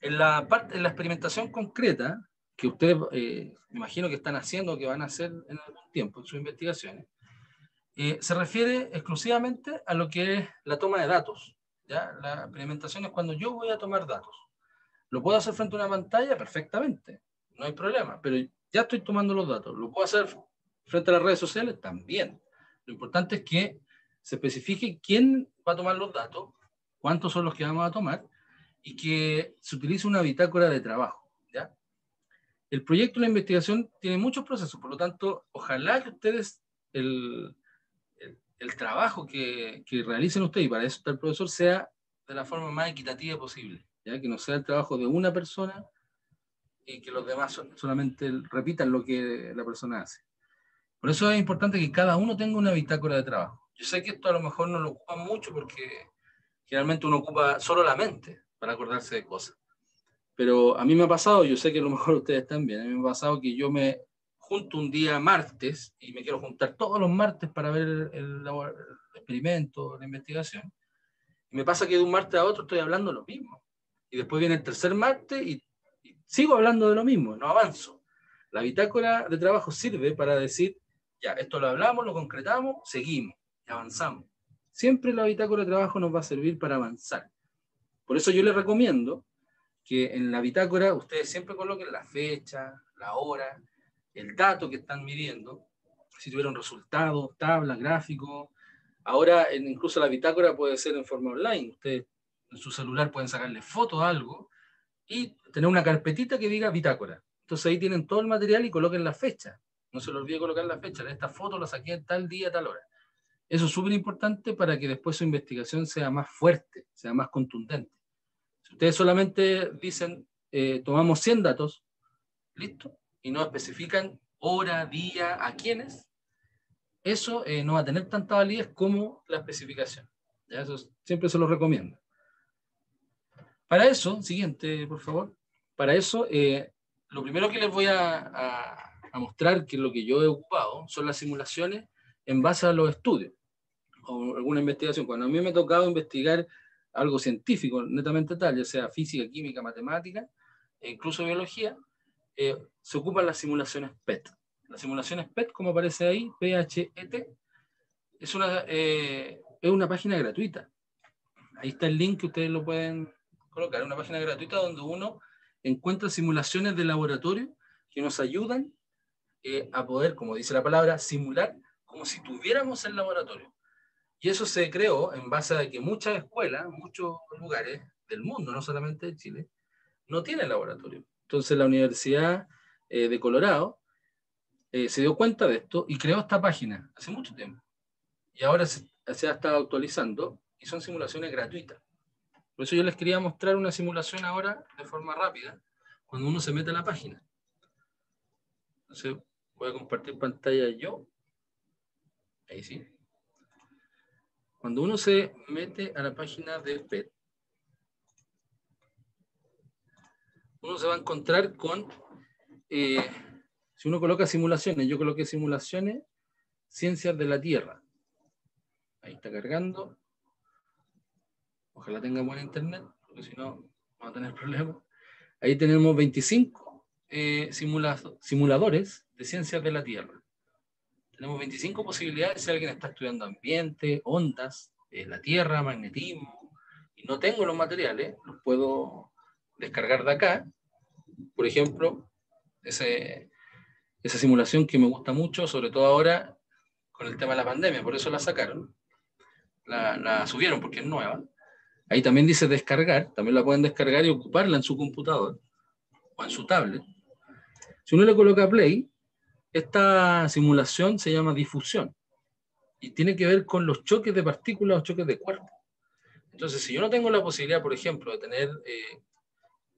En la, parte, en la experimentación concreta, que ustedes eh, imagino que están haciendo, que van a hacer en algún tiempo en sus investigaciones, eh, se refiere exclusivamente a lo que es la toma de datos. ¿ya? La experimentación es cuando yo voy a tomar datos. ¿Lo puedo hacer frente a una pantalla? Perfectamente, no hay problema, pero ya estoy tomando los datos. ¿Lo puedo hacer frente a las redes sociales? También. Lo importante es que se especifique quién va a tomar los datos, cuántos son los que vamos a tomar, y que se utilice una bitácora de trabajo. El proyecto de la investigación tiene muchos procesos, por lo tanto, ojalá que ustedes, el, el, trabajo que, que, realicen ustedes, y para eso está el profesor, sea de la forma más equitativa posible, ¿ya? que no sea el trabajo de una persona y que los demás solamente repitan lo que la persona hace. Por eso es importante que cada uno tenga una bitácora de trabajo. Yo sé que esto a lo mejor no lo ocupa mucho porque generalmente uno ocupa solo la mente para acordarse de cosas. Pero a mí me ha pasado, yo sé que a lo mejor ustedes también, a mí me ha pasado que yo me junto un día martes y me quiero juntar todos los martes para ver el, el, experimento, la investigación. Y me pasa que de un martes a otro estoy hablando lo mismo. Y después viene el tercer martes y, y sigo hablando de lo mismo, no avanzo. La bitácora de trabajo sirve para decir, ya, esto lo hablamos, lo concretamos, seguimos y avanzamos. Siempre la bitácora de trabajo nos va a servir para avanzar. Por eso yo les recomiendo que en la bitácora ustedes siempre coloquen la fecha, la hora, el dato que están midiendo, si tuvieron resultados, tablas, gráficos. Ahora incluso la bitácora puede ser en forma online. Ustedes en su celular pueden sacarle fotos a algo y tener una carpetita que diga bitácora. Entonces ahí tienen todo el material y coloquen la fecha. No se les olvide colocar la fecha. Esta foto la saqué tal día, tal hora. Eso es súper importante para que después su investigación sea más fuerte, sea más contundente ustedes solamente dicen, eh, tomamos 100 datos, listo, y no especifican hora, día, a quiénes, eso eh, no va a tener tanta validez como la especificación. ¿ya? Eso siempre se lo recomiendo. Para eso, siguiente, por favor. Para eso, eh, lo primero que les voy a, a, mostrar, que es lo que yo he ocupado, son las simulaciones en base a los estudios o alguna investigación. Cuando a mí me ha tocado investigar algo científico, netamente tal, ya sea física, química, matemática, e incluso biología, eh, se ocupan las simulaciones PET. Las simulaciones PET, como aparece ahí, PHET, es una, eh, es una página gratuita. Ahí está el link que ustedes lo pueden colocar, una página gratuita donde uno encuentra simulaciones de laboratorio que nos ayudan eh, a poder, como dice la palabra, simular como si tuviéramos el laboratorio. Y eso se creó en base a que muchas escuelas, muchos lugares del mundo, no solamente de Chile, no tienen laboratorio. Entonces la Universidad eh, de Colorado eh, se dio cuenta de esto y creó esta página hace mucho tiempo. Y ahora se, se ha estado actualizando y son simulaciones gratuitas. Por eso yo les quería mostrar una simulación ahora de forma rápida, cuando uno se mete a la página. Entonces voy a compartir pantalla yo. Ahí sí. Cuando uno se mete a la página de PET, uno se va a encontrar con, eh, si uno coloca simulaciones, yo coloqué simulaciones, ciencias de la Tierra. Ahí está cargando. Ojalá tenga buen internet, porque si no, vamos a tener problemas. Ahí tenemos 25 eh, simuladores de ciencias de la Tierra. Tenemos 25 posibilidades si alguien está estudiando ambiente, ondas, eh, la Tierra, magnetismo, y no tengo los materiales, los puedo descargar de acá. Por ejemplo, ese, esa simulación que me gusta mucho, sobre todo ahora con el tema de la pandemia, por eso la sacaron, la, la subieron porque es nueva. Ahí también dice descargar, también la pueden descargar y ocuparla en su computador o en su tablet. Si uno le coloca play, esta simulación se llama difusión y tiene que ver con los choques de partículas o choques de cuerpo. Entonces, si yo no tengo la posibilidad, por ejemplo, de tener eh,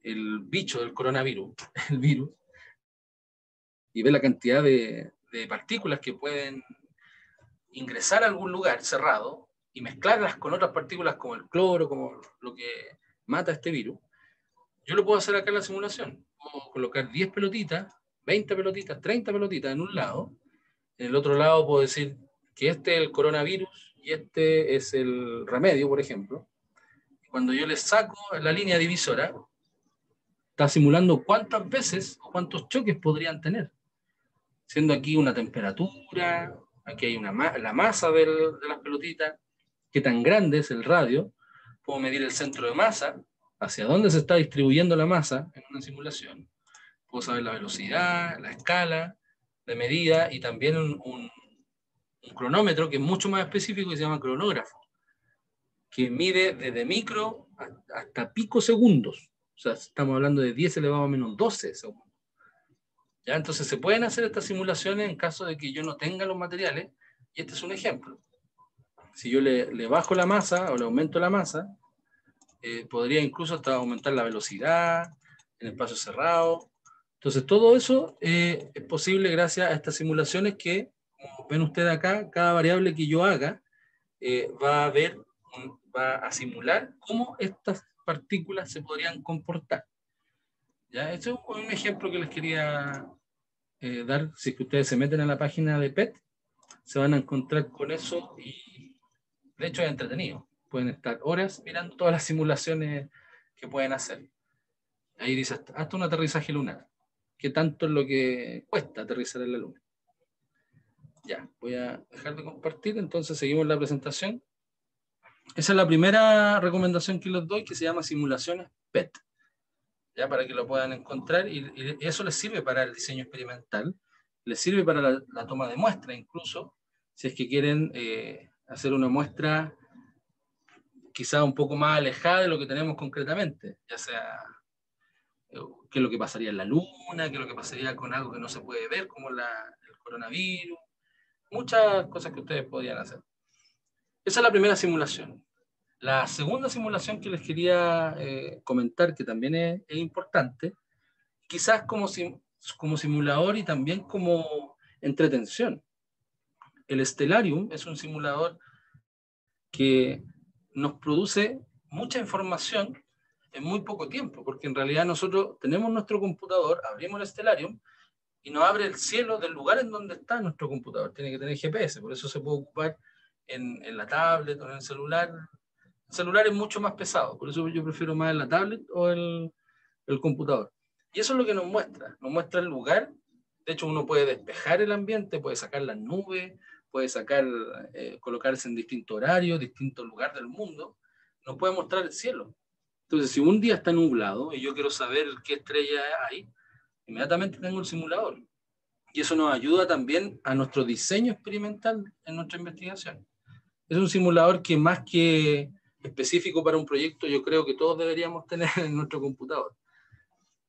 el bicho del coronavirus, el virus, y ver la cantidad de, de partículas que pueden ingresar a algún lugar cerrado y mezclarlas con otras partículas como el cloro, como lo que mata este virus, yo lo puedo hacer acá en la simulación. Puedo colocar 10 pelotitas, 20 pelotitas, 30 pelotitas en un lado. En el otro lado puedo decir que este es el coronavirus y este es el remedio, por ejemplo. Cuando yo le saco la línea divisora, está simulando cuántas veces o cuántos choques podrían tener. Siendo aquí una temperatura, aquí hay una, la masa de las pelotitas, qué tan grande es el radio, puedo medir el centro de masa, hacia dónde se está distribuyendo la masa en una simulación, puedo saber la velocidad, la escala de medida y también un, un, cronómetro que es mucho más específico que se llama cronógrafo, que mide desde micro hasta pico segundos. O sea, estamos hablando de 10 elevado a menos 12 segundos. ¿Ya? Entonces se pueden hacer estas simulaciones en caso de que yo no tenga los materiales, y este es un ejemplo. Si yo le, le bajo la masa o le aumento la masa, eh, podría incluso hasta aumentar la velocidad en espacio cerrado. Entonces todo eso eh, es posible gracias a estas simulaciones que, como ven ustedes acá, cada variable que yo haga eh, va a ver, va a simular cómo estas partículas se podrían comportar. ¿Ya? Este es un ejemplo que les quería eh, dar. Si es que ustedes se meten a la página de PET, se van a encontrar con eso y de hecho es entretenido. Pueden estar horas mirando todas las simulaciones que pueden hacer. Ahí dice hasta, un aterrizaje lunar. ¿Qué tanto es lo que cuesta aterrizar en la luna? Ya, voy a dejar de compartir, entonces seguimos la presentación. Esa es la primera recomendación que les doy, que se llama simulaciones PET ya para que lo puedan encontrar y, eso les sirve para el diseño experimental, les sirve para la, toma de muestra incluso, si es que quieren eh, hacer una muestra quizá un poco más alejada de lo que tenemos concretamente, ya sea qué es lo que pasaría en la luna, qué es lo que pasaría con algo que no se puede ver, como el coronavirus, muchas cosas que ustedes podrían hacer. Esa es la primera simulación. La segunda simulación que les quería eh, comentar, que también es, importante, quizás como, como simulador y también como entretención. El Stellarium es un simulador que nos produce mucha información en muy poco tiempo, porque en realidad nosotros tenemos nuestro computador, abrimos el Stellarium y nos abre el cielo del lugar en donde está nuestro computador. Tiene que tener GPS, por eso se puede ocupar en, en la tablet o en el celular celular es mucho más pesado, por eso yo prefiero más la tablet o el, el computador. Y eso es lo que nos muestra, nos muestra el lugar. De hecho, uno puede despejar el ambiente, puede sacar las nubes, puede sacar, eh, colocarse en distintos horarios, distintos lugares del mundo. Nos puede mostrar el cielo. Entonces, si un día está nublado y yo quiero saber qué estrella hay, inmediatamente tengo el simulador. Y eso nos ayuda también a nuestro diseño experimental en nuestra investigación. Es un simulador que más que específico para un proyecto, yo creo que todos deberíamos tener en nuestro computador.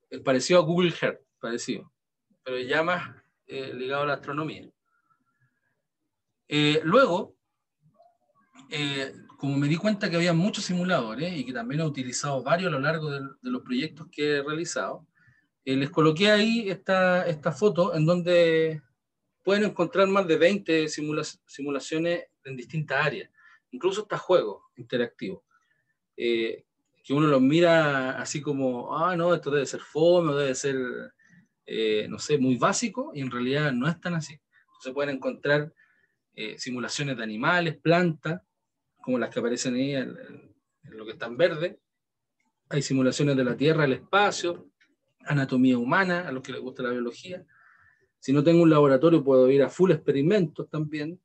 Es parecido a Google Earth, parecido, pero ya más eh, ligado a la astronomía. Eh, luego, eh, como me di cuenta que había muchos simuladores y que también he utilizado varios a lo largo de, los proyectos que he realizado, les coloqué ahí esta, esta foto en donde pueden encontrar más de 20 simulaciones en distintas áreas incluso hasta juegos interactivos, eh, que uno los mira así como, ah, no, esto debe ser fome, debe ser, eh, no sé, muy básico, y en realidad no es tan así. Se pueden encontrar eh, simulaciones de animales, plantas, como las que aparecen ahí en, en, lo que está en verde. Hay simulaciones de la Tierra, el espacio, anatomía humana, a los que les gusta la biología. Si no tengo un laboratorio, puedo ir a full experimentos también,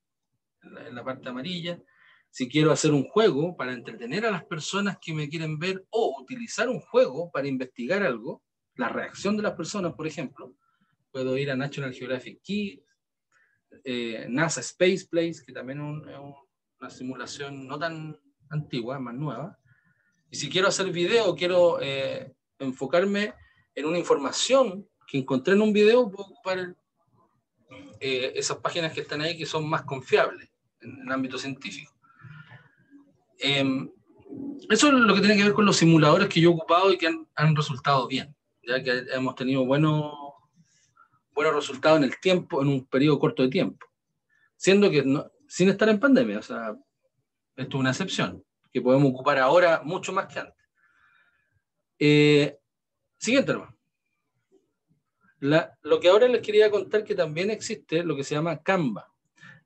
en la, parte amarilla. Si quiero hacer un juego para entretener a las personas que me quieren ver o utilizar un juego para investigar algo, la reacción de las personas, por ejemplo, puedo ir a National Geographic Kids, eh, NASA Space Place, que también es, una simulación no tan antigua, más nueva. Y si quiero hacer video, quiero eh, enfocarme en una información que encontré en un video, puedo ocupar eh, esas páginas que están ahí que son más confiables en el ámbito científico. Em, eso es lo que tiene que ver con los simuladores que yo he ocupado y que han, han resultado bien, ya que hemos tenido buenos, buenos resultados en el tiempo, en un periodo corto de tiempo. Siendo que no, sin estar en pandemia, o sea, esto es una excepción, que podemos ocupar ahora mucho más que antes. Eh, siguiente, hermano. lo que ahora les quería contar que también existe lo que se llama Canva.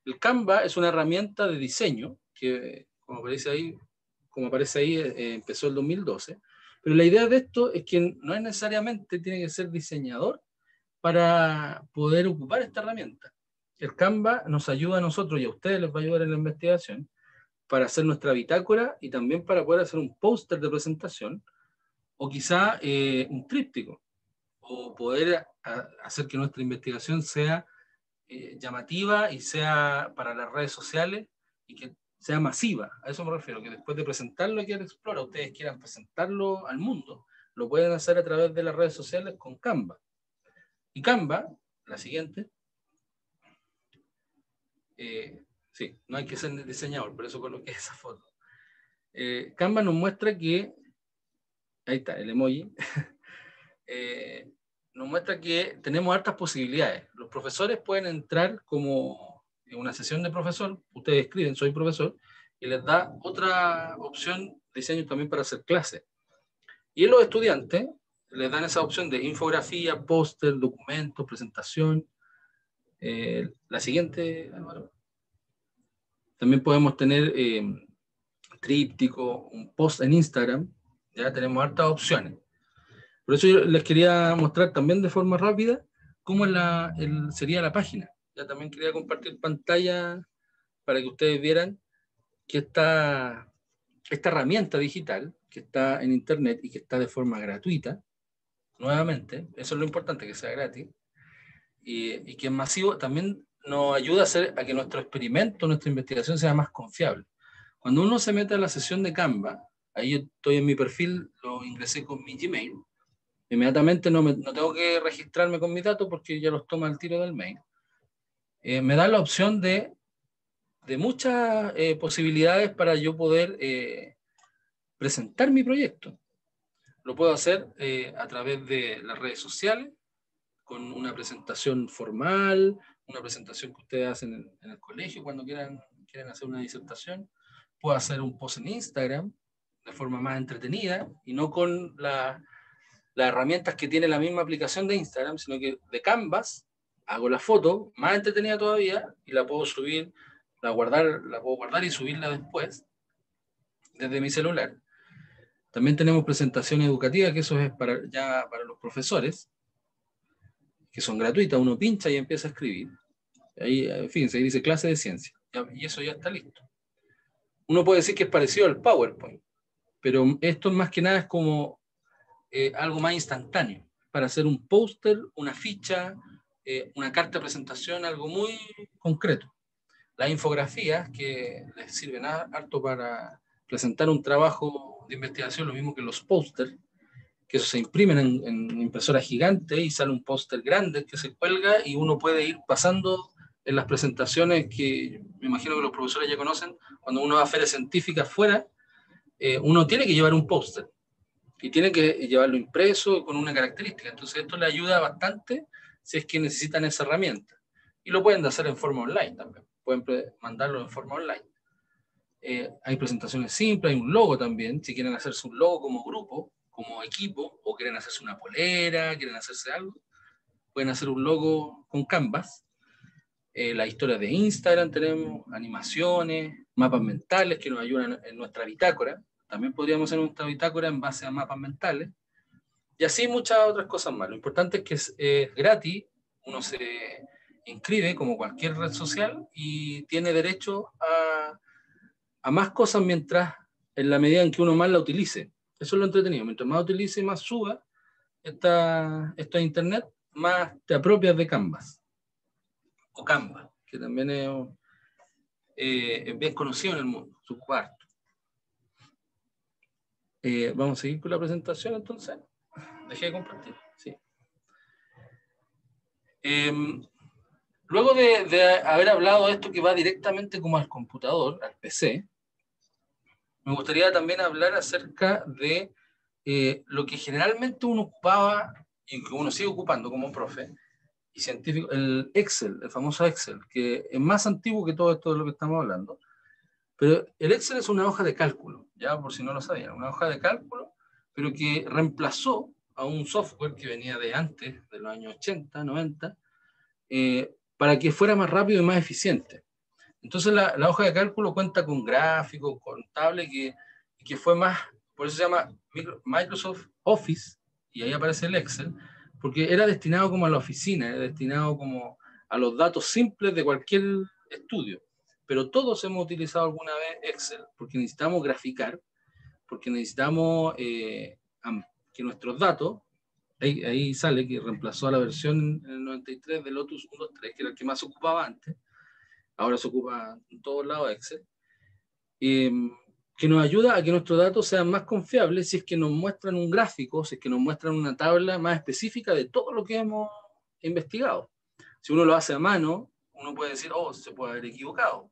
El Canva es una herramienta de diseño que, como aparece ahí, como aparece ahí eh, empezó el 2012. Pero la idea de esto es que no es necesariamente tiene que ser diseñador para poder ocupar esta herramienta. El Canva nos ayuda a nosotros y a ustedes les va a ayudar en la investigación para hacer nuestra bitácora y también para poder hacer un póster de presentación o quizá eh, un tríptico o poder hacer que nuestra investigación sea eh, llamativa y sea para las redes sociales y que sea masiva. A eso me refiero, que después de presentarlo aquí al Explora, ustedes quieran presentarlo al mundo, lo pueden hacer a través de las redes sociales con Canva. Y Canva, la siguiente, eh, sí, no hay que ser diseñador, por eso coloqué esa foto. Eh, Canva nos muestra que, ahí está, el emoji, eh, nos muestra que tenemos hartas posibilidades. Los profesores pueden entrar como en una sesión de profesor, ustedes escriben, soy profesor, y les da otra opción, diseño también para hacer clase. Y los estudiantes les dan esa opción de infografía, póster, documento, presentación. Eh, la siguiente. También podemos tener eh, tríptico, un post en Instagram. Ya tenemos hartas opciones. Por eso yo les quería mostrar también de forma rápida cómo la, sería la página. Ya también quería compartir pantalla para que ustedes vieran que esta, esta herramienta digital que está en Internet y que está de forma gratuita, nuevamente, eso es lo importante, que sea gratis, y, que es masivo, también nos ayuda a, hacer, a que nuestro experimento, nuestra investigación sea más confiable. Cuando uno se mete a la sesión de Canva, ahí yo estoy en mi perfil, lo ingresé con mi Gmail, inmediatamente no, no tengo que registrarme con mis datos porque ya los toma al tiro del mail. Eh, me da la opción de, de muchas eh, posibilidades para yo poder eh, presentar mi proyecto. Lo puedo hacer eh, a través de las redes sociales, con una presentación formal, una presentación que ustedes hacen en, el colegio cuando quieran, quieren hacer una disertación. Puedo hacer un post en Instagram de forma más entretenida y no con las herramientas que tiene la misma aplicación de Instagram, sino que de Canvas hago la foto más entretenida todavía y la puedo subir, la, guardar, la puedo guardar y subirla después desde mi celular. También tenemos presentación educativa, que eso es para, ya para los profesores, que son gratuitas. Uno pincha y empieza a escribir. Ahí, eh, fíjense, ahí dice clase de ciencia. Y eso ya está listo. Uno puede decir que es parecido al PowerPoint, pero esto más que nada es como eh, algo más instantáneo, para hacer un póster, una ficha, eh, una carta de presentación, algo muy concreto. Las infografías que les sirven harto para presentar un trabajo de investigación, lo mismo que los pósters, que se imprimen en, en impresora gigante y sale un póster grande que se cuelga y uno puede ir pasando en las presentaciones que me imagino que los profesores ya conocen, cuando uno va a ferias científicas fuera, eh, uno tiene que llevar un póster y tiene que llevarlo impreso con una característica. Entonces esto le ayuda bastante si es que necesitan esa herramienta. Y lo pueden hacer en forma online también. Pueden mandarlo en forma online. Eh, hay presentaciones simples, hay un logo también, si quieren hacerse un logo como grupo, como equipo, o quieren hacerse una polera, quieren hacerse algo, pueden hacer un logo con Canvas. Eh, la historia de Instagram tenemos, animaciones, mapas mentales que nos ayudan en nuestra bitácora. También podríamos hacer nuestra bitácora en base a mapas mentales. Y así muchas otras cosas más. Lo importante es que es gratis, uno se inscribe como cualquier red social y tiene derecho a, a más cosas mientras, en la medida en que uno más la utilice. Eso es lo entretenido. Mientras más utilice y más suba esta, esto a internet, más te apropias de Canvas. O Canva, que también es, eh, bien conocido en el mundo, su cuarto. Eh, vamos a seguir con la presentación entonces. Dejé de compartir. Sí. Em, luego de, de, haber hablado de esto que va directamente como al computador, al PC, me gustaría también hablar acerca de eh, lo que generalmente uno ocupaba y que uno sigue ocupando como profe y científico, el Excel, el famoso Excel, que es más antiguo que todo esto de lo que estamos hablando. Pero el Excel es una hoja de cálculo, ya por si no lo sabían, una hoja de cálculo, pero que reemplazó a un software que venía de antes, de los años 80, 90, eh, para que fuera más rápido y más eficiente. Entonces la, la hoja de cálculo cuenta con gráficos, contable, que, que fue más, por eso se llama Microsoft Office, y ahí aparece el Excel, porque era destinado como a la oficina, era destinado como a los datos simples de cualquier estudio. Pero todos hemos utilizado alguna vez Excel, porque necesitamos graficar, porque necesitamos eh, que nuestros datos, ahí, ahí, sale que reemplazó a la versión en el 93 de Lotus 1.3, que era el que más ocupaba antes, ahora se ocupa en todos lados Excel, eh, que nos ayuda a que nuestros datos sean más confiables si es que nos muestran un gráfico, si es que nos muestran una tabla más específica de todo lo que hemos investigado. Si uno lo hace a mano, uno puede decir, oh, se puede haber equivocado.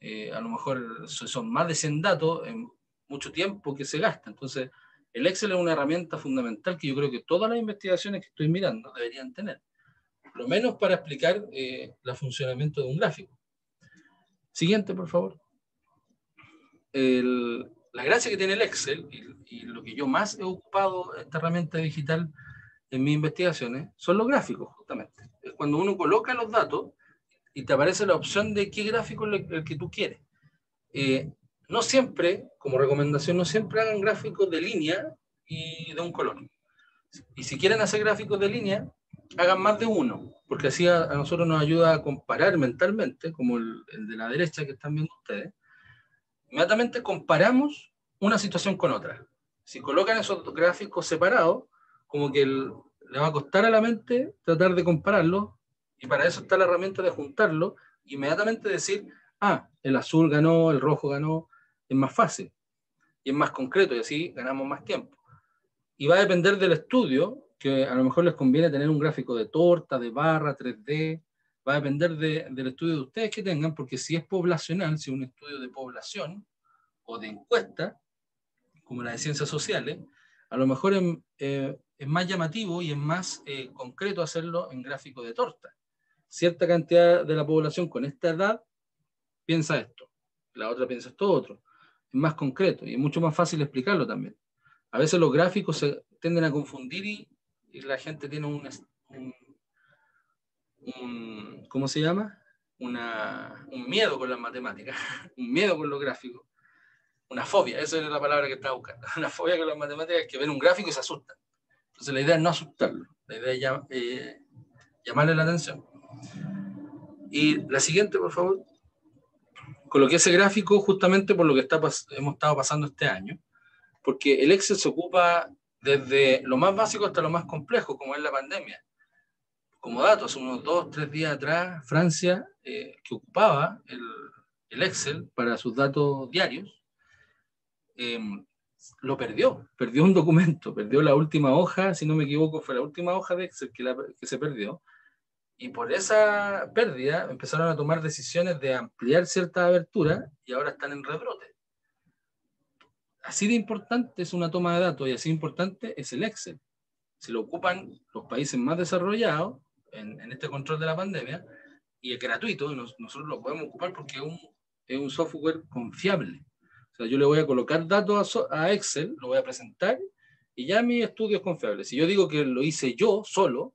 Eh, a lo mejor son más de 100 datos en mucho tiempo que se gasta. Entonces, el Excel es una herramienta fundamental que yo creo que todas las investigaciones que estoy mirando deberían tener, lo menos para explicar eh, el funcionamiento de un gráfico. Siguiente, por favor. El, la gracia que tiene el Excel y, y, lo que yo más he ocupado esta herramienta digital en mis investigaciones son los gráficos, justamente. Es cuando uno coloca los datos y te aparece la opción de qué gráfico es el que tú quieres. Eh, no siempre, como recomendación, no siempre hagan gráficos de línea y de un color. Y si quieren hacer gráficos de línea, hagan más de uno, porque así a, a nosotros nos ayuda a comparar mentalmente, como el, el, de la derecha que están viendo ustedes. Inmediatamente comparamos una situación con otra. Si colocan esos gráficos separados, como que el, le va a costar a la mente tratar de compararlos, y para eso está la herramienta de juntarlo, inmediatamente decir, ah, el azul ganó, el rojo ganó, es más fácil y es más concreto y así ganamos más tiempo. Y va a depender del estudio, que a lo mejor les conviene tener un gráfico de torta, de barra, 3D, va a depender de, del estudio de ustedes que tengan, porque si es poblacional, si es un estudio de población o de encuesta, como la de ciencias sociales, a lo mejor es, eh, es más llamativo y es más eh, concreto hacerlo en gráfico de torta. Cierta cantidad de la población con esta edad piensa esto, la otra piensa esto otro es más concreto y es mucho más fácil explicarlo también. A veces los gráficos se tienden a confundir y, y la gente tiene un, un, un, ¿cómo se llama? Una, un miedo con las matemáticas, un miedo con los gráficos, una fobia, esa es la palabra que estaba buscando, una fobia con las matemáticas que ven un gráfico y se asustan. Entonces la idea es no asustarlo, la idea es eh, llamarle la atención. Y la siguiente, por favor coloqué ese gráfico justamente por lo que está, hemos estado pasando este año, porque el Excel se ocupa desde lo más básico hasta lo más complejo, como es la pandemia. Como datos, unos dos, tres días atrás, Francia, eh, que ocupaba el, el, Excel para sus datos diarios, eh, lo perdió, perdió un documento, perdió la última hoja, si no me equivoco, fue la última hoja de Excel que, la, que se perdió, y por esa pérdida empezaron a tomar decisiones de ampliar cierta abertura y ahora están en rebrote. Así de importante es una toma de datos y así importante es el Excel. Se lo ocupan los países más desarrollados en, este control de la pandemia y es gratuito, nosotros lo podemos ocupar porque es un, software confiable. O sea, yo le voy a colocar datos a, Excel, lo voy a presentar y ya mi estudio es confiable. Si yo digo que lo hice yo solo,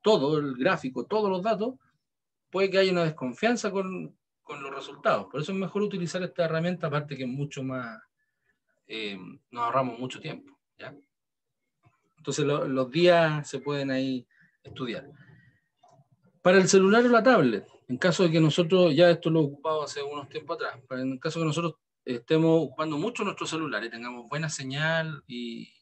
todo el gráfico, todos los datos, puede que haya una desconfianza con, con los resultados. Por eso es mejor utilizar esta herramienta, aparte que es mucho más, eh, nos ahorramos mucho tiempo. ¿ya? Entonces lo, los días se pueden ahí estudiar. Para el celular o la tablet, en caso de que nosotros, ya esto lo he ocupado hace unos tiempos atrás, pero en caso de que nosotros estemos ocupando mucho nuestro celular y tengamos buena señal y,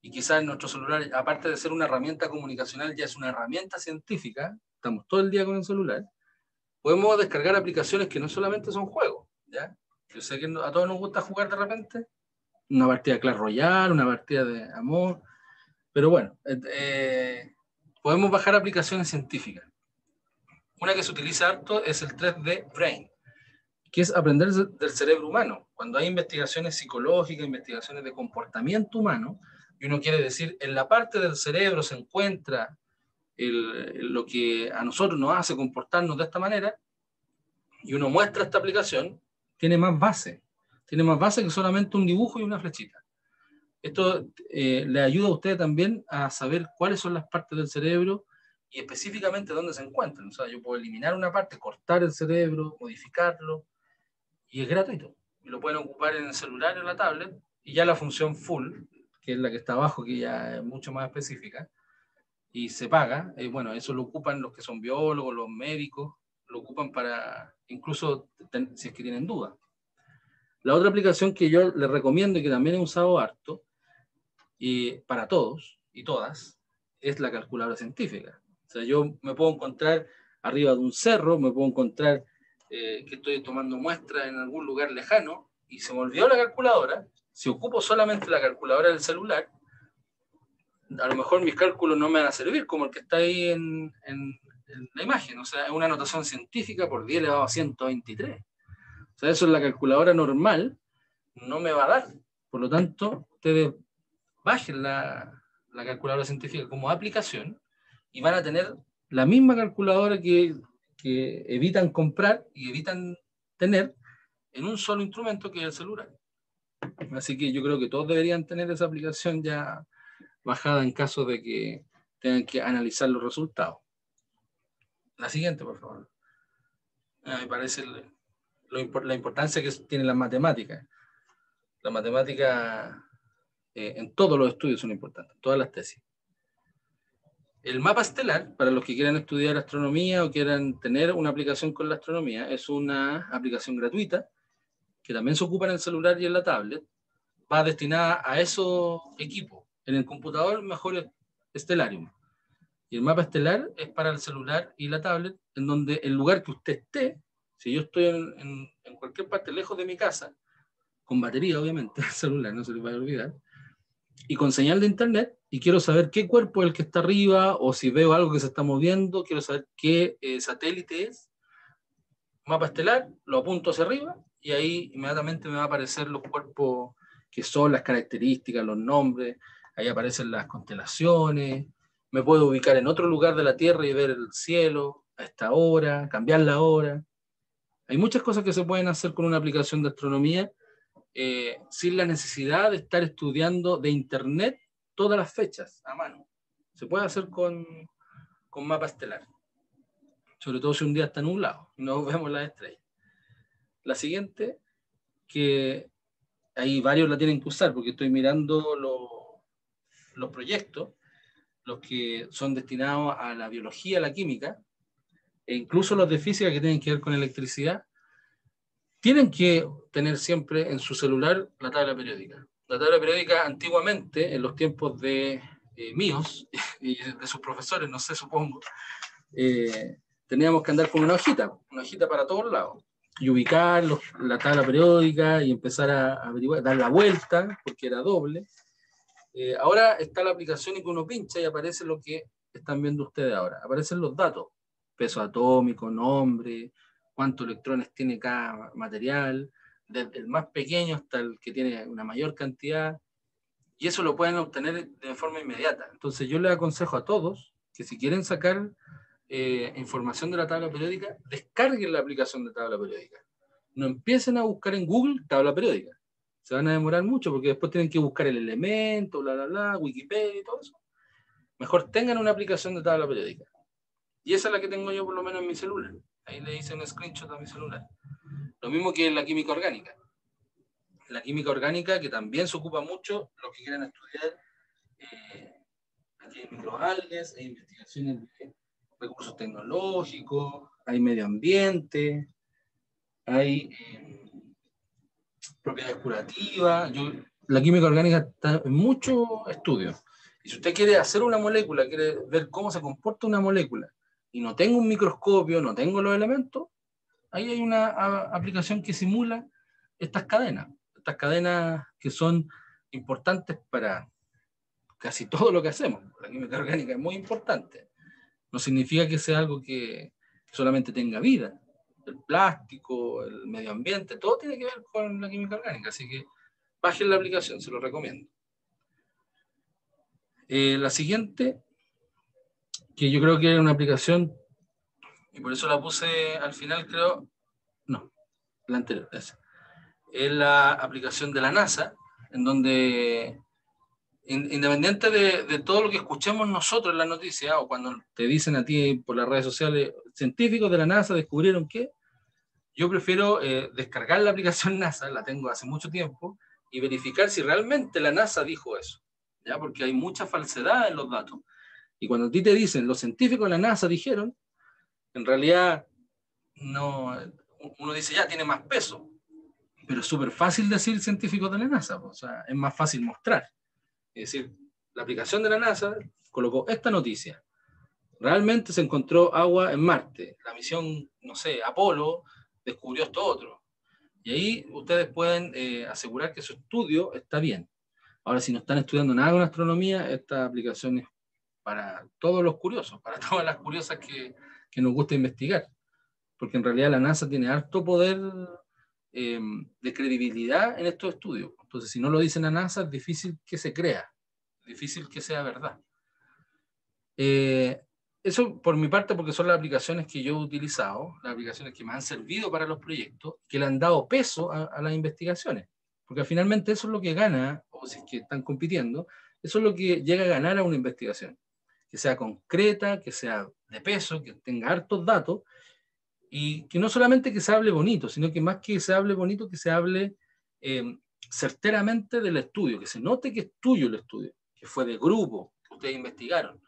y quizás nuestro celular, aparte de ser una herramienta comunicacional, ya es una herramienta científica, estamos todo el día con el celular, podemos descargar aplicaciones que no solamente son juegos, ¿ya? Yo sé que a todos nos gusta jugar de repente, una partida de Clash Royale, una partida de amor, pero bueno, eh, podemos bajar aplicaciones científicas. Una que se utiliza harto es el 3D Brain, que es aprender del cerebro humano. Cuando hay investigaciones psicológicas, investigaciones de comportamiento humano, y uno quiere decir, en la parte del cerebro se encuentra lo que a nosotros nos hace comportarnos de esta manera, y uno muestra esta aplicación, tiene más base. Tiene más base que solamente un dibujo y una flechita. Esto eh, le ayuda a usted también a saber cuáles son las partes del cerebro y específicamente dónde se encuentran. O sea, yo puedo eliminar una parte, cortar el cerebro, modificarlo, y es gratuito. Lo pueden ocupar en el celular o en la tablet, y ya la función full, que es la que está abajo, que ya es mucho más específica, y se paga, eh, bueno, eso lo ocupan los que son biólogos, los médicos, lo ocupan para, incluso si es que tienen dudas. La otra aplicación que yo les recomiendo y que también he usado harto, y para todos y todas, es la calculadora científica. O sea, yo me puedo encontrar arriba de un cerro, me puedo encontrar eh, que estoy tomando muestras en algún lugar lejano y se me olvidó la calculadora. Si ocupo solamente la calculadora del celular, a lo mejor mis cálculos no me van a servir, como el que está ahí en, la imagen. O sea, es una anotación científica por 10 elevado a 123. O sea, eso es la calculadora normal, no me va a dar. Por lo tanto, ustedes bajen la, la calculadora científica como aplicación y van a tener la misma calculadora que, que evitan comprar y evitan tener en un solo instrumento que es el celular. Así que yo creo que todos deberían tener esa aplicación ya bajada en caso de que tengan que analizar los resultados. La siguiente, por favor. Ah, me parece la importancia que tiene la matemática. La matemática eh, en todos los estudios son importantes, todas las tesis. El mapa estelar, para los que quieran estudiar astronomía o quieran tener una aplicación con la astronomía, es una aplicación gratuita que también se ocupa en el celular y en la tablet. Va destinada a esos equipos. En el computador, mejor es Stellarium. Y el mapa estelar es para el celular y la tablet, en donde el lugar que usted esté, si yo estoy en, en cualquier parte lejos de mi casa, con batería, obviamente, el celular, no se les vaya a olvidar, y con señal de internet y quiero saber qué cuerpo es el que está arriba o si veo algo que se está moviendo, quiero saber qué eh, satélite es, mapa estelar, lo apunto hacia arriba y ahí inmediatamente me va a aparecer los cuerpos que son las características, los nombres, ahí aparecen las constelaciones, me puedo ubicar en otro lugar de la Tierra y ver el cielo a esta hora, cambiar la hora. Hay muchas cosas que se pueden hacer con una aplicación de astronomía eh, sin la necesidad de estar estudiando de internet todas las fechas a mano. Se puede hacer con, con mapa estelar, sobre todo si un día está nublado y no vemos las estrellas. La siguiente, que hay varios la tienen que usar porque estoy mirando los proyectos, los que son destinados a la biología, a la química, e incluso los de física que tienen que ver con electricidad, tienen que tener siempre en su celular la tabla periódica. La tabla periódica antiguamente, en los tiempos de eh, míos y de sus profesores, no sé, supongo, eh, teníamos que andar con una hojita, una hojita para todos lados, y ubicar la tabla periódica y empezar a, averiguar, dar la vuelta, porque era doble. Eh, ahora está la aplicación y que uno pincha y aparece lo que están viendo ustedes ahora. Aparecen los datos, peso atómico, nombre, cuántos electrones tiene cada material, desde el más pequeño hasta el que tiene una mayor cantidad, y eso lo pueden obtener de forma inmediata. Entonces yo les aconsejo a todos que si quieren sacar eh, información de la tabla periódica, descarguen la aplicación de tabla periódica. No empiecen a buscar en Google tabla periódica. Se van a demorar mucho porque después tienen que buscar el elemento, bla, bla, bla, Wikipedia y todo eso. Mejor tengan una aplicación de tabla periódica. Y esa es la que tengo yo por lo menos en mi celular. Ahí le hice un screenshot a mi celular. Lo mismo que en la química orgánica. La química orgánica, que también se ocupa mucho, los que quieren estudiar, eh, aquí hay microalgas, hay investigaciones de recursos tecnológicos, hay medio ambiente, hay eh, propiedades curativas. la química orgánica está en muchos estudios. Y si usted quiere hacer una molécula, quiere ver cómo se comporta una molécula, y no tengo un microscopio, no tengo los elementos, ahí hay una aplicación que simula estas cadenas, estas cadenas que son importantes para casi todo lo que hacemos. La química orgánica es muy importante. No significa que sea algo que solamente tenga vida. El plástico, el medio ambiente, todo tiene que ver con la química orgánica. Así que bajen la aplicación, se lo recomiendo. Eh, la siguiente, que yo creo que es una aplicación, y por eso la puse al final, creo, no, la anterior, esa. Es la aplicación de la NASA, en donde, independiente de, de, todo lo que escuchemos nosotros en la noticia, o cuando te dicen a ti por las redes sociales, científicos de la NASA descubrieron que, yo prefiero eh, descargar la aplicación NASA, la tengo hace mucho tiempo, y verificar si realmente la NASA dijo eso. ¿ya? porque hay mucha falsedad en los datos. Y cuando a ti te dicen, los científicos de la NASA dijeron, en realidad no, uno dice, ya tiene más peso, pero es súper fácil decir científicos de la NASA, o sea, es más fácil mostrar. Es decir, la aplicación de la NASA colocó esta noticia. Realmente se encontró agua en Marte. La misión, no sé, Apolo descubrió esto otro. Y ahí ustedes pueden eh, asegurar que su estudio está bien. Ahora, si no están estudiando nada con astronomía, esta aplicación es para todos los curiosos, para todas las curiosas que, que nos gusta investigar. Porque en realidad la NASA tiene harto poder em, de credibilidad en estos estudios. Entonces, si no lo dicen a NASA, es difícil que se crea, difícil que sea verdad. Eh, eso por mi parte, porque son las aplicaciones que yo he utilizado, las aplicaciones que me han servido para los proyectos, que le han dado peso a, a las investigaciones. Porque finalmente eso es lo que gana si es que están compitiendo, eso es lo que llega a ganar a una investigación, que sea concreta, que sea de peso, que tenga hartos datos, y que no solamente que se hable bonito, sino que más que se hable bonito, que se hable eh, certeramente del estudio, que se note que es tuyo el estudio, que fue de grupo, que ustedes investigaron,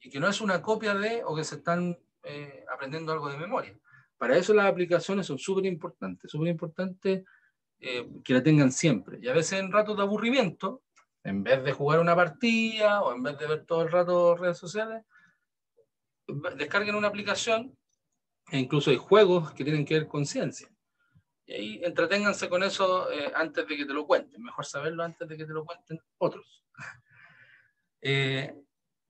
y que no es una copia de o que se están eh, aprendiendo algo de memoria. Para eso las aplicaciones son súper importantes, súper importantes eh, que la tengan siempre. Y a veces en ratos de aburrimiento, en vez de jugar una partida o en vez de ver todo el rato redes sociales, descarguen una aplicación e incluso hay juegos que tienen que ver con ciencia. Y ahí entreténganse con eso eh, antes de que te lo cuenten. Mejor saberlo antes de que te lo cuenten otros. Eh,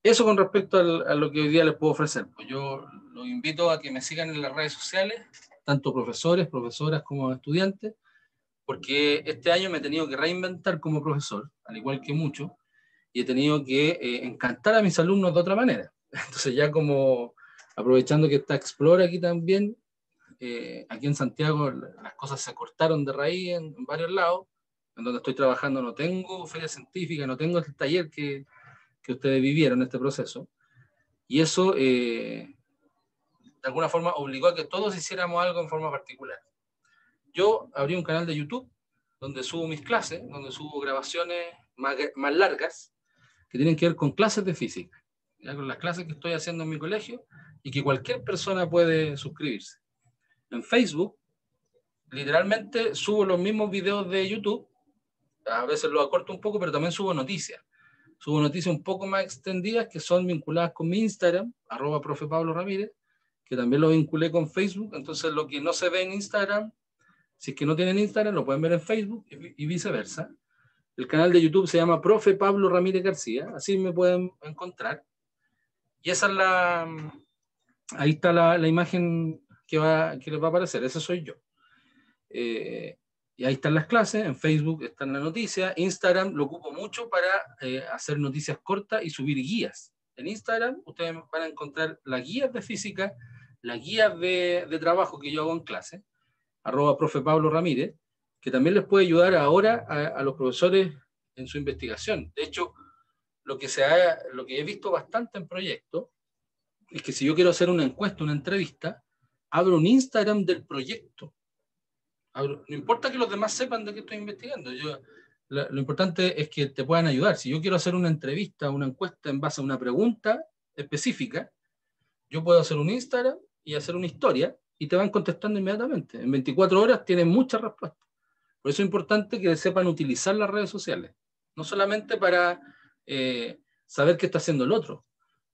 eso con respecto a lo que hoy día les puedo ofrecer. Pues yo los invito a que me sigan en las redes sociales, tanto profesores, profesoras como estudiantes porque este año me he tenido que reinventar como profesor, al igual que muchos, y he tenido que eh, encantar a mis alumnos de otra manera. Entonces ya como aprovechando que está Explora aquí también, eh, aquí en Santiago las cosas se cortaron de raíz en, varios lados, en donde estoy trabajando no tengo feria científica, no tengo este taller que, que ustedes vivieron, este proceso, y eso eh, de alguna forma obligó a que todos hiciéramos algo en forma particular yo abrí un canal de YouTube donde subo mis clases, donde subo grabaciones más, más largas que tienen que ver con clases de física, ya con las clases que estoy haciendo en mi colegio y que cualquier persona puede suscribirse. En Facebook, literalmente subo los mismos videos de YouTube, a veces lo acorto un poco, pero también subo noticias. Subo noticias un poco más extendidas que son vinculadas con mi Instagram, arroba profe Pablo Ramírez, que también lo vinculé con Facebook. Entonces, lo que no se ve en Instagram si es que no tienen Instagram, lo pueden ver en Facebook y, viceversa. El canal de YouTube se llama Profe Pablo Ramírez García, así me pueden encontrar. Y esa es la, ahí está la, la imagen que, va, que les va a aparecer, ese soy yo. Eh, y ahí están las clases, en Facebook están las noticias, Instagram lo ocupo mucho para eh, hacer noticias cortas y subir guías. En Instagram ustedes van a encontrar las guías de física, las guías de, de trabajo que yo hago en clase, arroba profe Pablo Ramírez, que también les puede ayudar ahora a, los profesores en su investigación. De hecho, lo que, se ha, lo que he visto bastante en proyectos es que si yo quiero hacer una encuesta, una entrevista, abro un Instagram del proyecto. no importa que los demás sepan de qué estoy investigando. Yo, lo, importante es que te puedan ayudar. Si yo quiero hacer una entrevista, una encuesta en base a una pregunta específica, yo puedo hacer un Instagram y hacer una historia y te van contestando inmediatamente. En 24 horas tienen muchas respuestas. Por eso es importante que sepan utilizar las redes sociales, no solamente para eh, saber qué está haciendo el otro.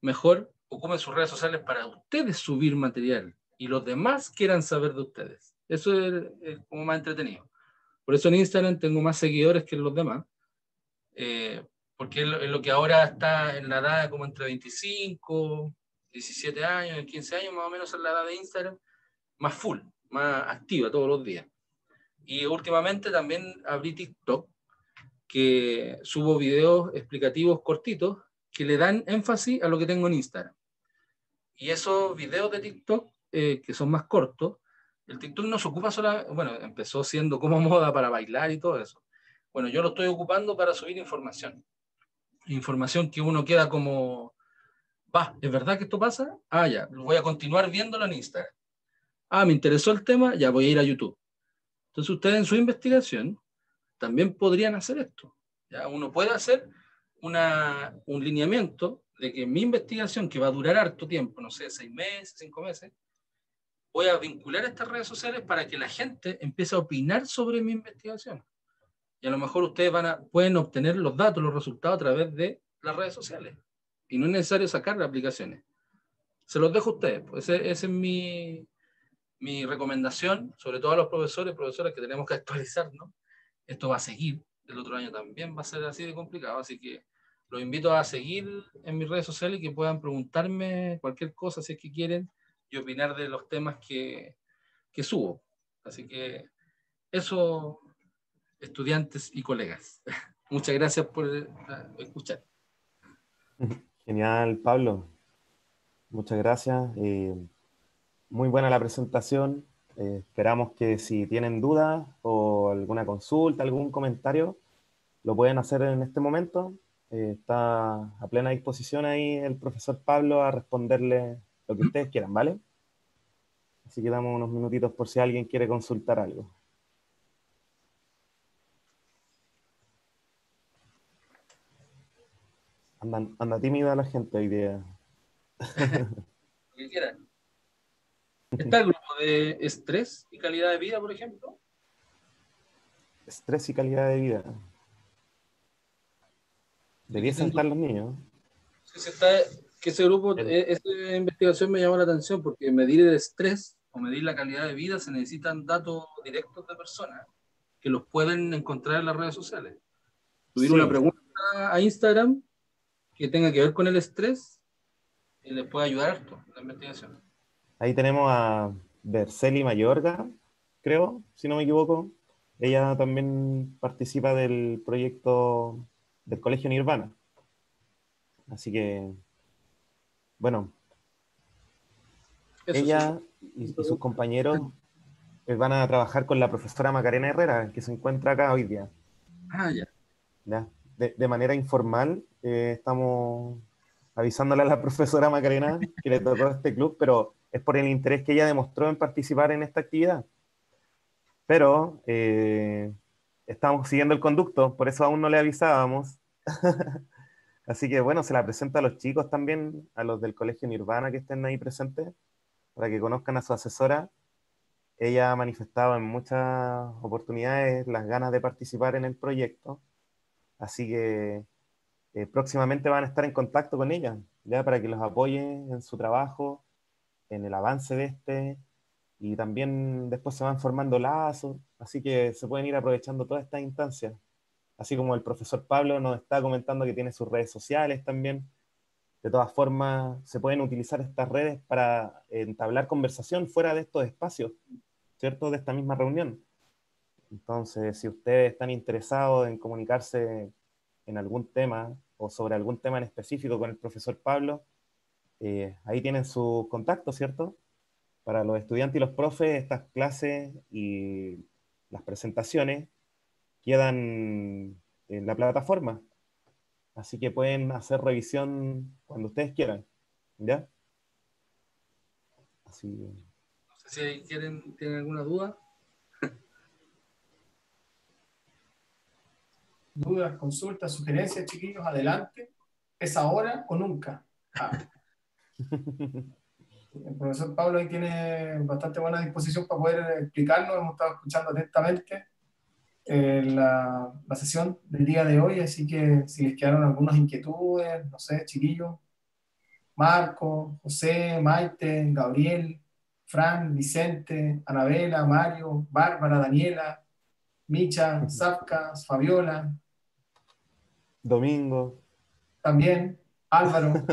Mejor ocupen sus redes sociales para ustedes subir material y los demás quieran saber de ustedes. Eso es, como más entretenido. Por eso en Instagram tengo más seguidores que los demás, eh, porque es lo, que ahora está en la edad como entre 25, 17 años, 15 años más o menos en la edad de Instagram, más full, más activa todos los días. Y últimamente también abrí TikTok, que subo videos explicativos cortitos que le dan énfasis a lo que tengo en Instagram. Y esos videos de TikTok, eh, que son más cortos, el TikTok no se ocupa solo, bueno, empezó siendo como moda para bailar y todo eso. Bueno, yo lo estoy ocupando para subir información. Información que uno queda como, va, ¿es verdad que esto pasa? Ah, ya, voy a continuar viéndolo en Instagram. Ah, me interesó el tema, ya voy a ir a YouTube. Entonces ustedes en su investigación también podrían hacer esto. ¿ya? Uno puede hacer una, un lineamiento de que mi investigación, que va a durar harto tiempo, no sé, seis meses, cinco meses, voy a vincular estas redes sociales para que la gente empiece a opinar sobre mi investigación. Y a lo mejor ustedes van a, pueden obtener los datos, los resultados a través de las redes sociales. Y no es necesario sacar las aplicaciones. Se los dejo a ustedes. Pues esa es mi, mi recomendación, sobre todo a los profesores, profesoras que tenemos que actualizar, ¿no? Esto va a seguir, el otro año también va a ser así de complicado, así que los invito a seguir en mis redes sociales y que puedan preguntarme cualquier cosa si es que quieren y opinar de los temas que, que subo. Así que eso, estudiantes y colegas. Muchas gracias por escuchar. Genial, Pablo. Muchas gracias. Eh, muy buena la presentación. Eh, esperamos que si tienen dudas o alguna consulta, algún comentario, lo pueden hacer en este momento. Eh, está a plena disposición ahí el profesor Pablo a responderle lo que ustedes quieran, ¿vale? Así que damos unos minutitos por si alguien quiere consultar algo. Anda, tímida la gente hoy día. Lo que quieran. ¿Está el grupo de estrés y calidad de vida, por ejemplo? Estrés y calidad de vida. Debiesen estar los niños. Sí, está, que ese grupo, e, esa investigación me llamó la atención porque medir el estrés o medir la calidad de vida se necesitan datos directos de personas que los pueden encontrar en las redes sociales. Subir una pregunta a Instagram que tenga que ver con el estrés y les puede ayudar en la investigación. Ahí tenemos a Berceli Mayorga, creo, si no me equivoco. Ella también participa del proyecto del Colegio Nirvana. Así que, bueno, ella y, sus compañeros eh, van a trabajar con la profesora Macarena Herrera, que se encuentra acá hoy día. Ah, ya. De, manera informal, eh, estamos avisándole a la profesora Macarena que le tocó este club, pero es por el interés que ella demostró en participar en esta actividad. Pero eh, estamos siguiendo el conducto, por eso aún no le avisábamos. Así que bueno, se la presenta a los chicos también, a los del Colegio Nirvana que estén ahí presentes, para que conozcan a su asesora. Ella ha manifestado en muchas oportunidades las ganas de participar en el proyecto, así que eh, próximamente van a estar en contacto con ella, ya para que los apoye en su trabajo en el avance de este y también después se van formando lazos, así que se pueden ir aprovechando todas estas instancias. Así como el profesor Pablo nos está comentando que tiene sus redes sociales también. De todas formas, se pueden utilizar estas redes para entablar conversación fuera de estos espacios, ¿cierto? De esta misma reunión. Entonces, si ustedes están interesados en comunicarse en algún tema o sobre algún tema en específico con el profesor Pablo, eh, ahí tienen sus contactos, ¿cierto? Para los estudiantes y los profes, estas clases y las presentaciones quedan en la plataforma. Así que pueden hacer revisión cuando ustedes quieran. ¿Ya? Así. No sé si quieren, tienen alguna duda. Dudas, consultas, sugerencias, chiquillos, adelante. ¿Es ahora o nunca? El profesor Pablo ahí tiene bastante buena disposición para poder explicarnos. Hemos estado escuchando atentamente eh, la, la, sesión del día de hoy, así que si les quedaron algunas inquietudes, no sé, chiquillos, Marco, José, Maite, Gabriel, Fran, Vicente, Anabela, Mario, Bárbara, Daniela, Micha, Zafka, Fabiola. Domingo. También, Álvaro.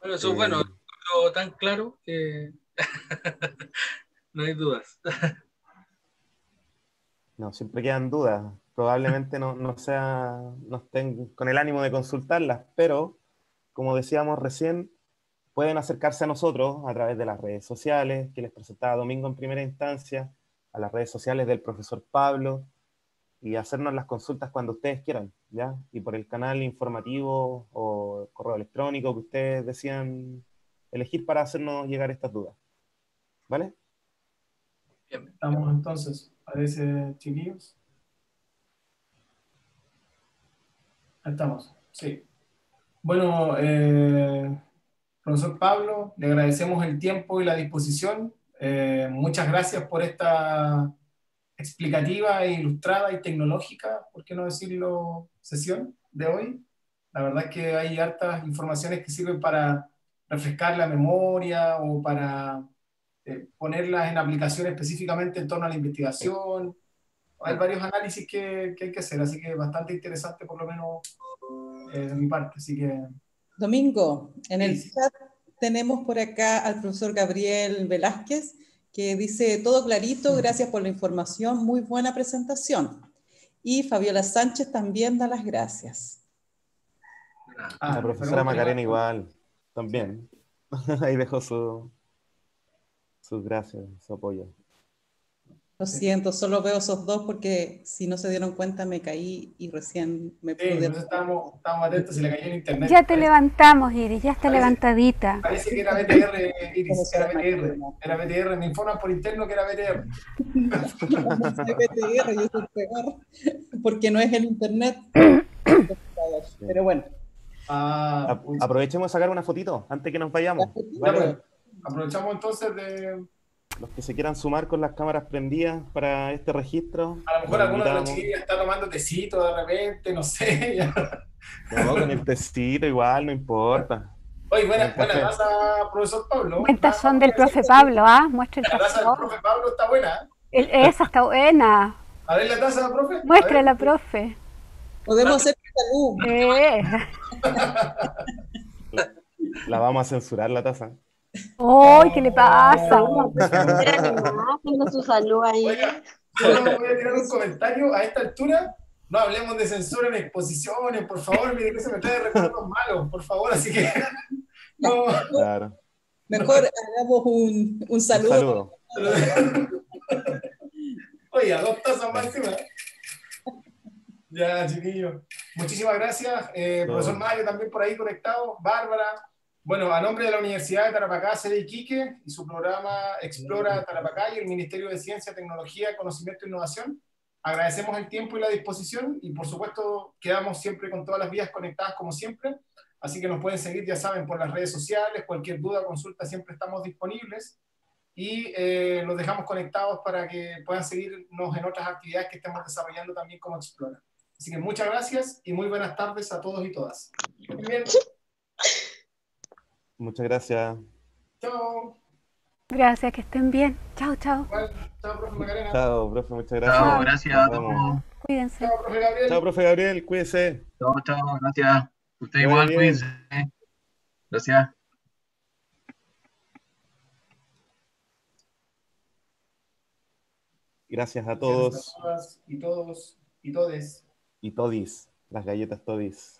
bueno, eso es bueno, tan claro que no hay dudas. no, siempre quedan dudas. Probablemente no, no, sea, no estén con el ánimo de consultarlas, pero como decíamos recién, pueden acercarse a nosotros a través de las redes sociales que les presentaba Domingo en primera instancia, a las redes sociales del profesor Pablo y hacernos las consultas cuando ustedes quieran, ¿ya? Y por el canal informativo o correo electrónico que ustedes decían elegir para hacernos llegar estas dudas. ¿Vale? Bien, estamos entonces, parece, chiquillos. estamos, sí. Bueno, eh, profesor Pablo, le agradecemos el tiempo y la disposición. Eh, muchas gracias por esta explicativa, e ilustrada y tecnológica, por qué no decirlo, sesión de hoy. La verdad es que hay hartas informaciones que sirven para refrescar la memoria o para eh, ponerlas en aplicación específicamente en torno a la investigación hay varios análisis que, que, hay que hacer, así que bastante interesante por lo menos eh, de mi parte. Así que... Domingo, en el chat tenemos por acá al profesor Gabriel Velázquez, que dice, todo clarito, gracias por la información, muy buena presentación. Y Fabiola Sánchez también da las gracias. Ah, la profesora Macarena igual, también. Ahí dejó su, sus gracias, su apoyo. Lo siento, solo veo esos dos porque si no se dieron cuenta me caí y recién me pude... Sí, estábamos, atentos, se le cayó en internet. Ya te levantamos, Iris, ya está levantadita. Parece que era BTR, Iris, era BTR. Era BTR, me informan por interno que era BTR. BTR, yo soy peor, porque no es el internet. Pero bueno. Ah, aprovechemos a sacar una fotito antes que nos vayamos. Pues, aprovechamos entonces de los que se quieran sumar con las cámaras prendidas para este registro. A lo mejor alguno de los chiquillos está tomando tecito de repente, no sé. no, con el tecito igual, no importa. Oye, buena, buena taza, profesor Pablo. Cuentas son del profe Pablo, ¿ah? Muestra el La taza del profe Pablo está buena. El, esa está buena. A ver la taza, profe. Muéstrala, profe. Podemos hacer salud. Eh. la vamos a censurar la taza. ¡Ay, qué le pasa! Haciendo su salud ahí. solo voy a tirar un comentario a esta altura. No hablemos de censura en exposiciones, por favor, mire que se me trae recuerdos malos, por favor, así que. No. Claro. Mejor hagamos un, un saludo. Un saludo. Oye, dos tazas encima. Ya, chiquillo. Muchísimas gracias. Eh, profesor Mario también por ahí conectado. Bárbara, bueno, a nombre de la Universidad de Tarapacá, sede Iquique, y su programa Explora Tarapacá y el Ministerio de Ciencia, Tecnología, Conocimiento e Innovación, agradecemos el tiempo y la disposición y por supuesto quedamos siempre con todas las vías conectadas como siempre, así que nos pueden seguir, ya saben, por las redes sociales, cualquier duda, consulta, siempre estamos disponibles y eh, los dejamos conectados para que puedan seguirnos en otras actividades que estemos desarrollando también como Explora. Así que muchas gracias y muy buenas tardes a todos y todas. Bien. Muchas gracias. Chao. Gracias, que estén bien. Chao, chao. chao, profe Macarena. Chao, profe, muchas gracias. Chao, gracias. Cuídense. Chao, profe Gabriel. Chao, profe Gabriel, cuídense. Chao, chao, gracias. Usted igual, cuídense. Gracias. Gracias a todos. Gracias a todas y todos y todes. Y todis, las galletas todis.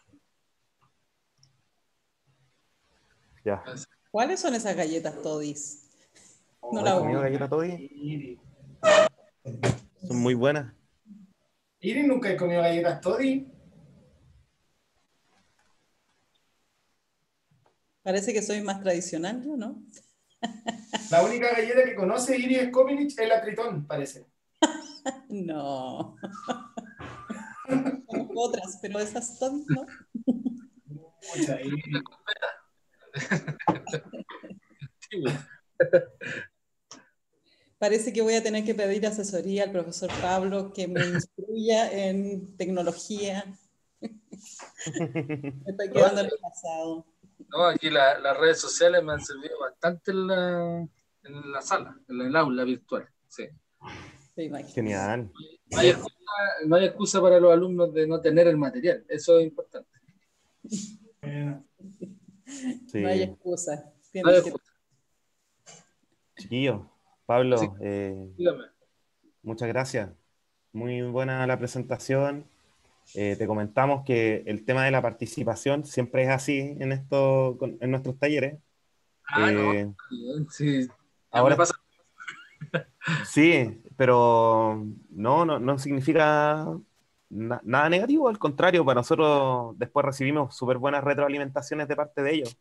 ¿Cuáles son esas galletas todis? No la comido galletas todis? Son muy buenas. ¿Iri nunca he comido galletas todis? Parece que soy más tradicional yo, ¿no? La única galleta que conoce Iris Kominich es la Tritón, parece. no. Otras, pero esas todis no. Mucha, Antiguo. Parece que voy a tener que pedir asesoría al profesor Pablo que me instruya en tecnología. Me estoy quedando en el pasado. No, aquí la- las redes sociales me han servido bastante en la, en la sala, en el aula virtual. Sí. Genial. No hay, excusa, no hay excusa para los alumnos de no tener el material, eso es importante. Sí. No hay excusa. No que-. Chiquillo, Pablo, Sí. eh, muchas gracias. Muy buena la presentación. Eh, te comentamos que el tema de la participación siempre es así en, esto, con- en nuestros talleres. Ah, no, Eh, sí. ahora- Ahora pasa. Sí, pero no, no, no significa na- nada negativo, al contrario, para nosotros después recibimos súper buenas retroalimentaciones de parte de ellos.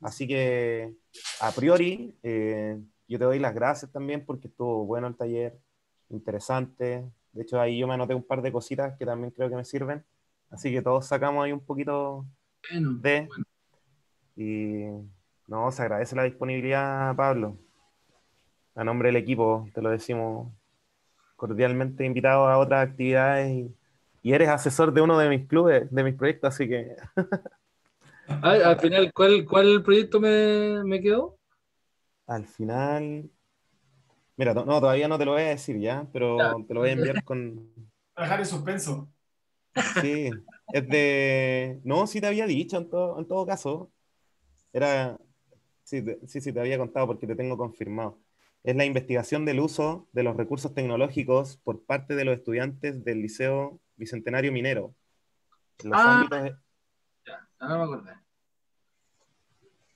Así que, a priori, eh, yo te doy las gracias también porque estuvo bueno el taller, interesante. De hecho, ahí yo me anoté un par de cositas que también creo que me sirven. Así que todos sacamos ahí un poquito Bueno, de... Y no, se agradece la disponibilidad, Pablo. A nombre del equipo, te lo decimos cordialmente invitado a otras actividades y, y eres asesor de uno de mis clubes, de mis proyectos, así que al final, ¿cuál, cuál proyecto me, me quedó? al final... Mira, to- no, todavía no te lo voy a decir ya, pero Ya. te lo voy a enviar con... dejar en suspenso. Sí, es de... No, sí te había dicho en todo, en todo caso. Era... Sí, te- sí, sí, te había contado porque te tengo confirmado. Es la investigación del uso de los recursos tecnológicos por parte de los estudiantes del Liceo Bicentenario Minero. Los Ah. ámbitos de- Ya, ahora me acordé.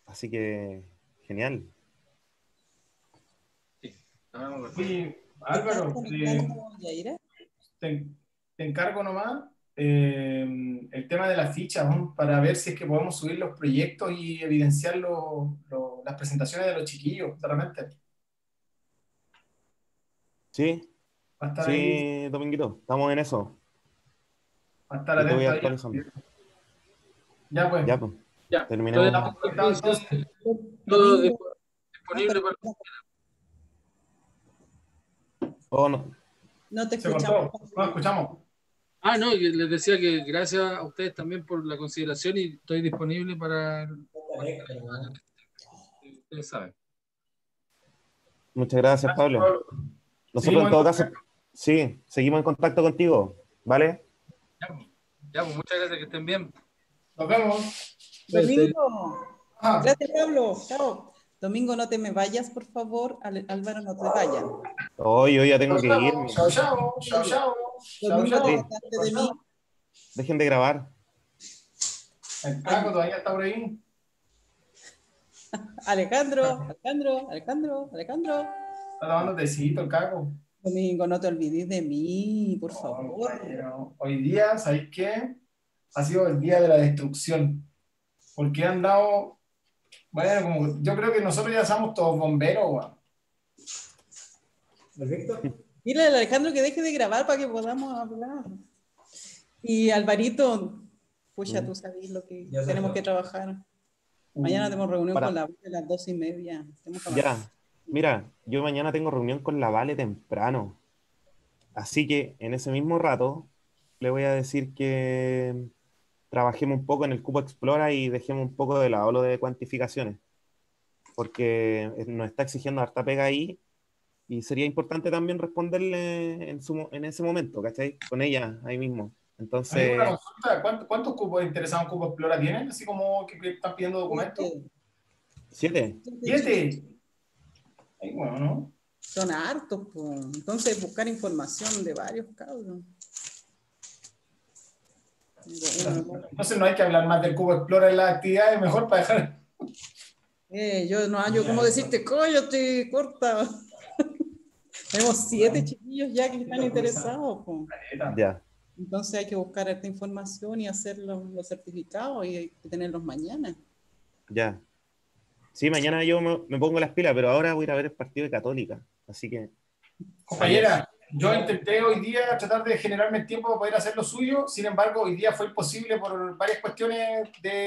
Así que, genial. Ahora me acordé. Oye, Álvaro, te, te encargo nomás eh, el tema de las fichas ¿no? para ver si es que podemos subir los proyectos y evidenciar lo- lo- las presentaciones de los chiquillos, realmente. Sí, Va a estar ahí, sí, Dominguito, estamos en eso. va a estar voy. Ya pues. Ya, pues, Ya, entonces. todo disponible para. Oh, no. No te escuchamos. no escuchamos. Ah, no, les decía que gracias a ustedes también por la consideración y estoy disponible para. Ustedes saben. Muchas gracias, Pablo. Nosotros en todo caso, sí, seguimos en contacto contigo, ¿vale? Ya, pues, ya, pues, muchas gracias, que estén bien. Nos vemos. Domingo. Ah, Gracias, Pablo. Chao. Domingo, no te me vayas, por favor. Al- Álvaro, no te vayas. Hoy, yo ya tengo que irme. chao, chao, chao, chao, Domingo, de mí. Dejen de grabar. El Caco todavía está por ahí. Alejandro, Alejandro, Alejandro, Alejandro. Está tomando tecito el Caco. Domingo, no te olvides de mí, por favor. Compañero, Hoy día, ¿sabéis qué? Ha sido el día de la destrucción. Porque han dado. Bueno, como yo creo que nosotros ya somos todos bomberos, weón. Dile al Alejandro que deje de grabar para que podamos hablar. Y Alvarito, pucha, Mm. tú sabes lo que tenemos que trabajar. Mañana tenemos reunión Para- con la a las dos y media. Tenemos que Ya, mira, yo mañana tengo reunión con la Vale temprano. Así que en ese mismo rato le voy a decir que trabajemos un poco en el Cubo Explora y dejemos un poco de lado lo de cuantificaciones. Porque nos está exigiendo harta pega ahí y sería importante también responderle en, su, en ese momento, ¿cachai? Con ella ahí mismo. Entonces, una consulta. ¿Cuántos, cuántos cupos interesados en Cupo Explora tienen? Así como que que están pidiendo documentos. siete. ¡Siete! Ay, bueno, ¿no? Son hartos, po. entonces buscar información de varios cabros. Entonces no hay que hablar más del Cubo Explora en las actividades, mejor para dejar. Eh, yo no hallo cómo decirte, coyote, corta. Tenemos siete chiquillos ya que están interesados. po. Ya. Entonces hay que buscar esta información y hacer los, los certificados y hay que tenerlos mañana. Ya. Sí, mañana yo me, me pongo las pilas, pero ahora voy a ir a ver el partido de Católica. Así que, Compañera, yo intenté hoy día tratar de generarme el tiempo para poder hacer lo suyo, sin embargo, hoy día fue imposible por varias cuestiones de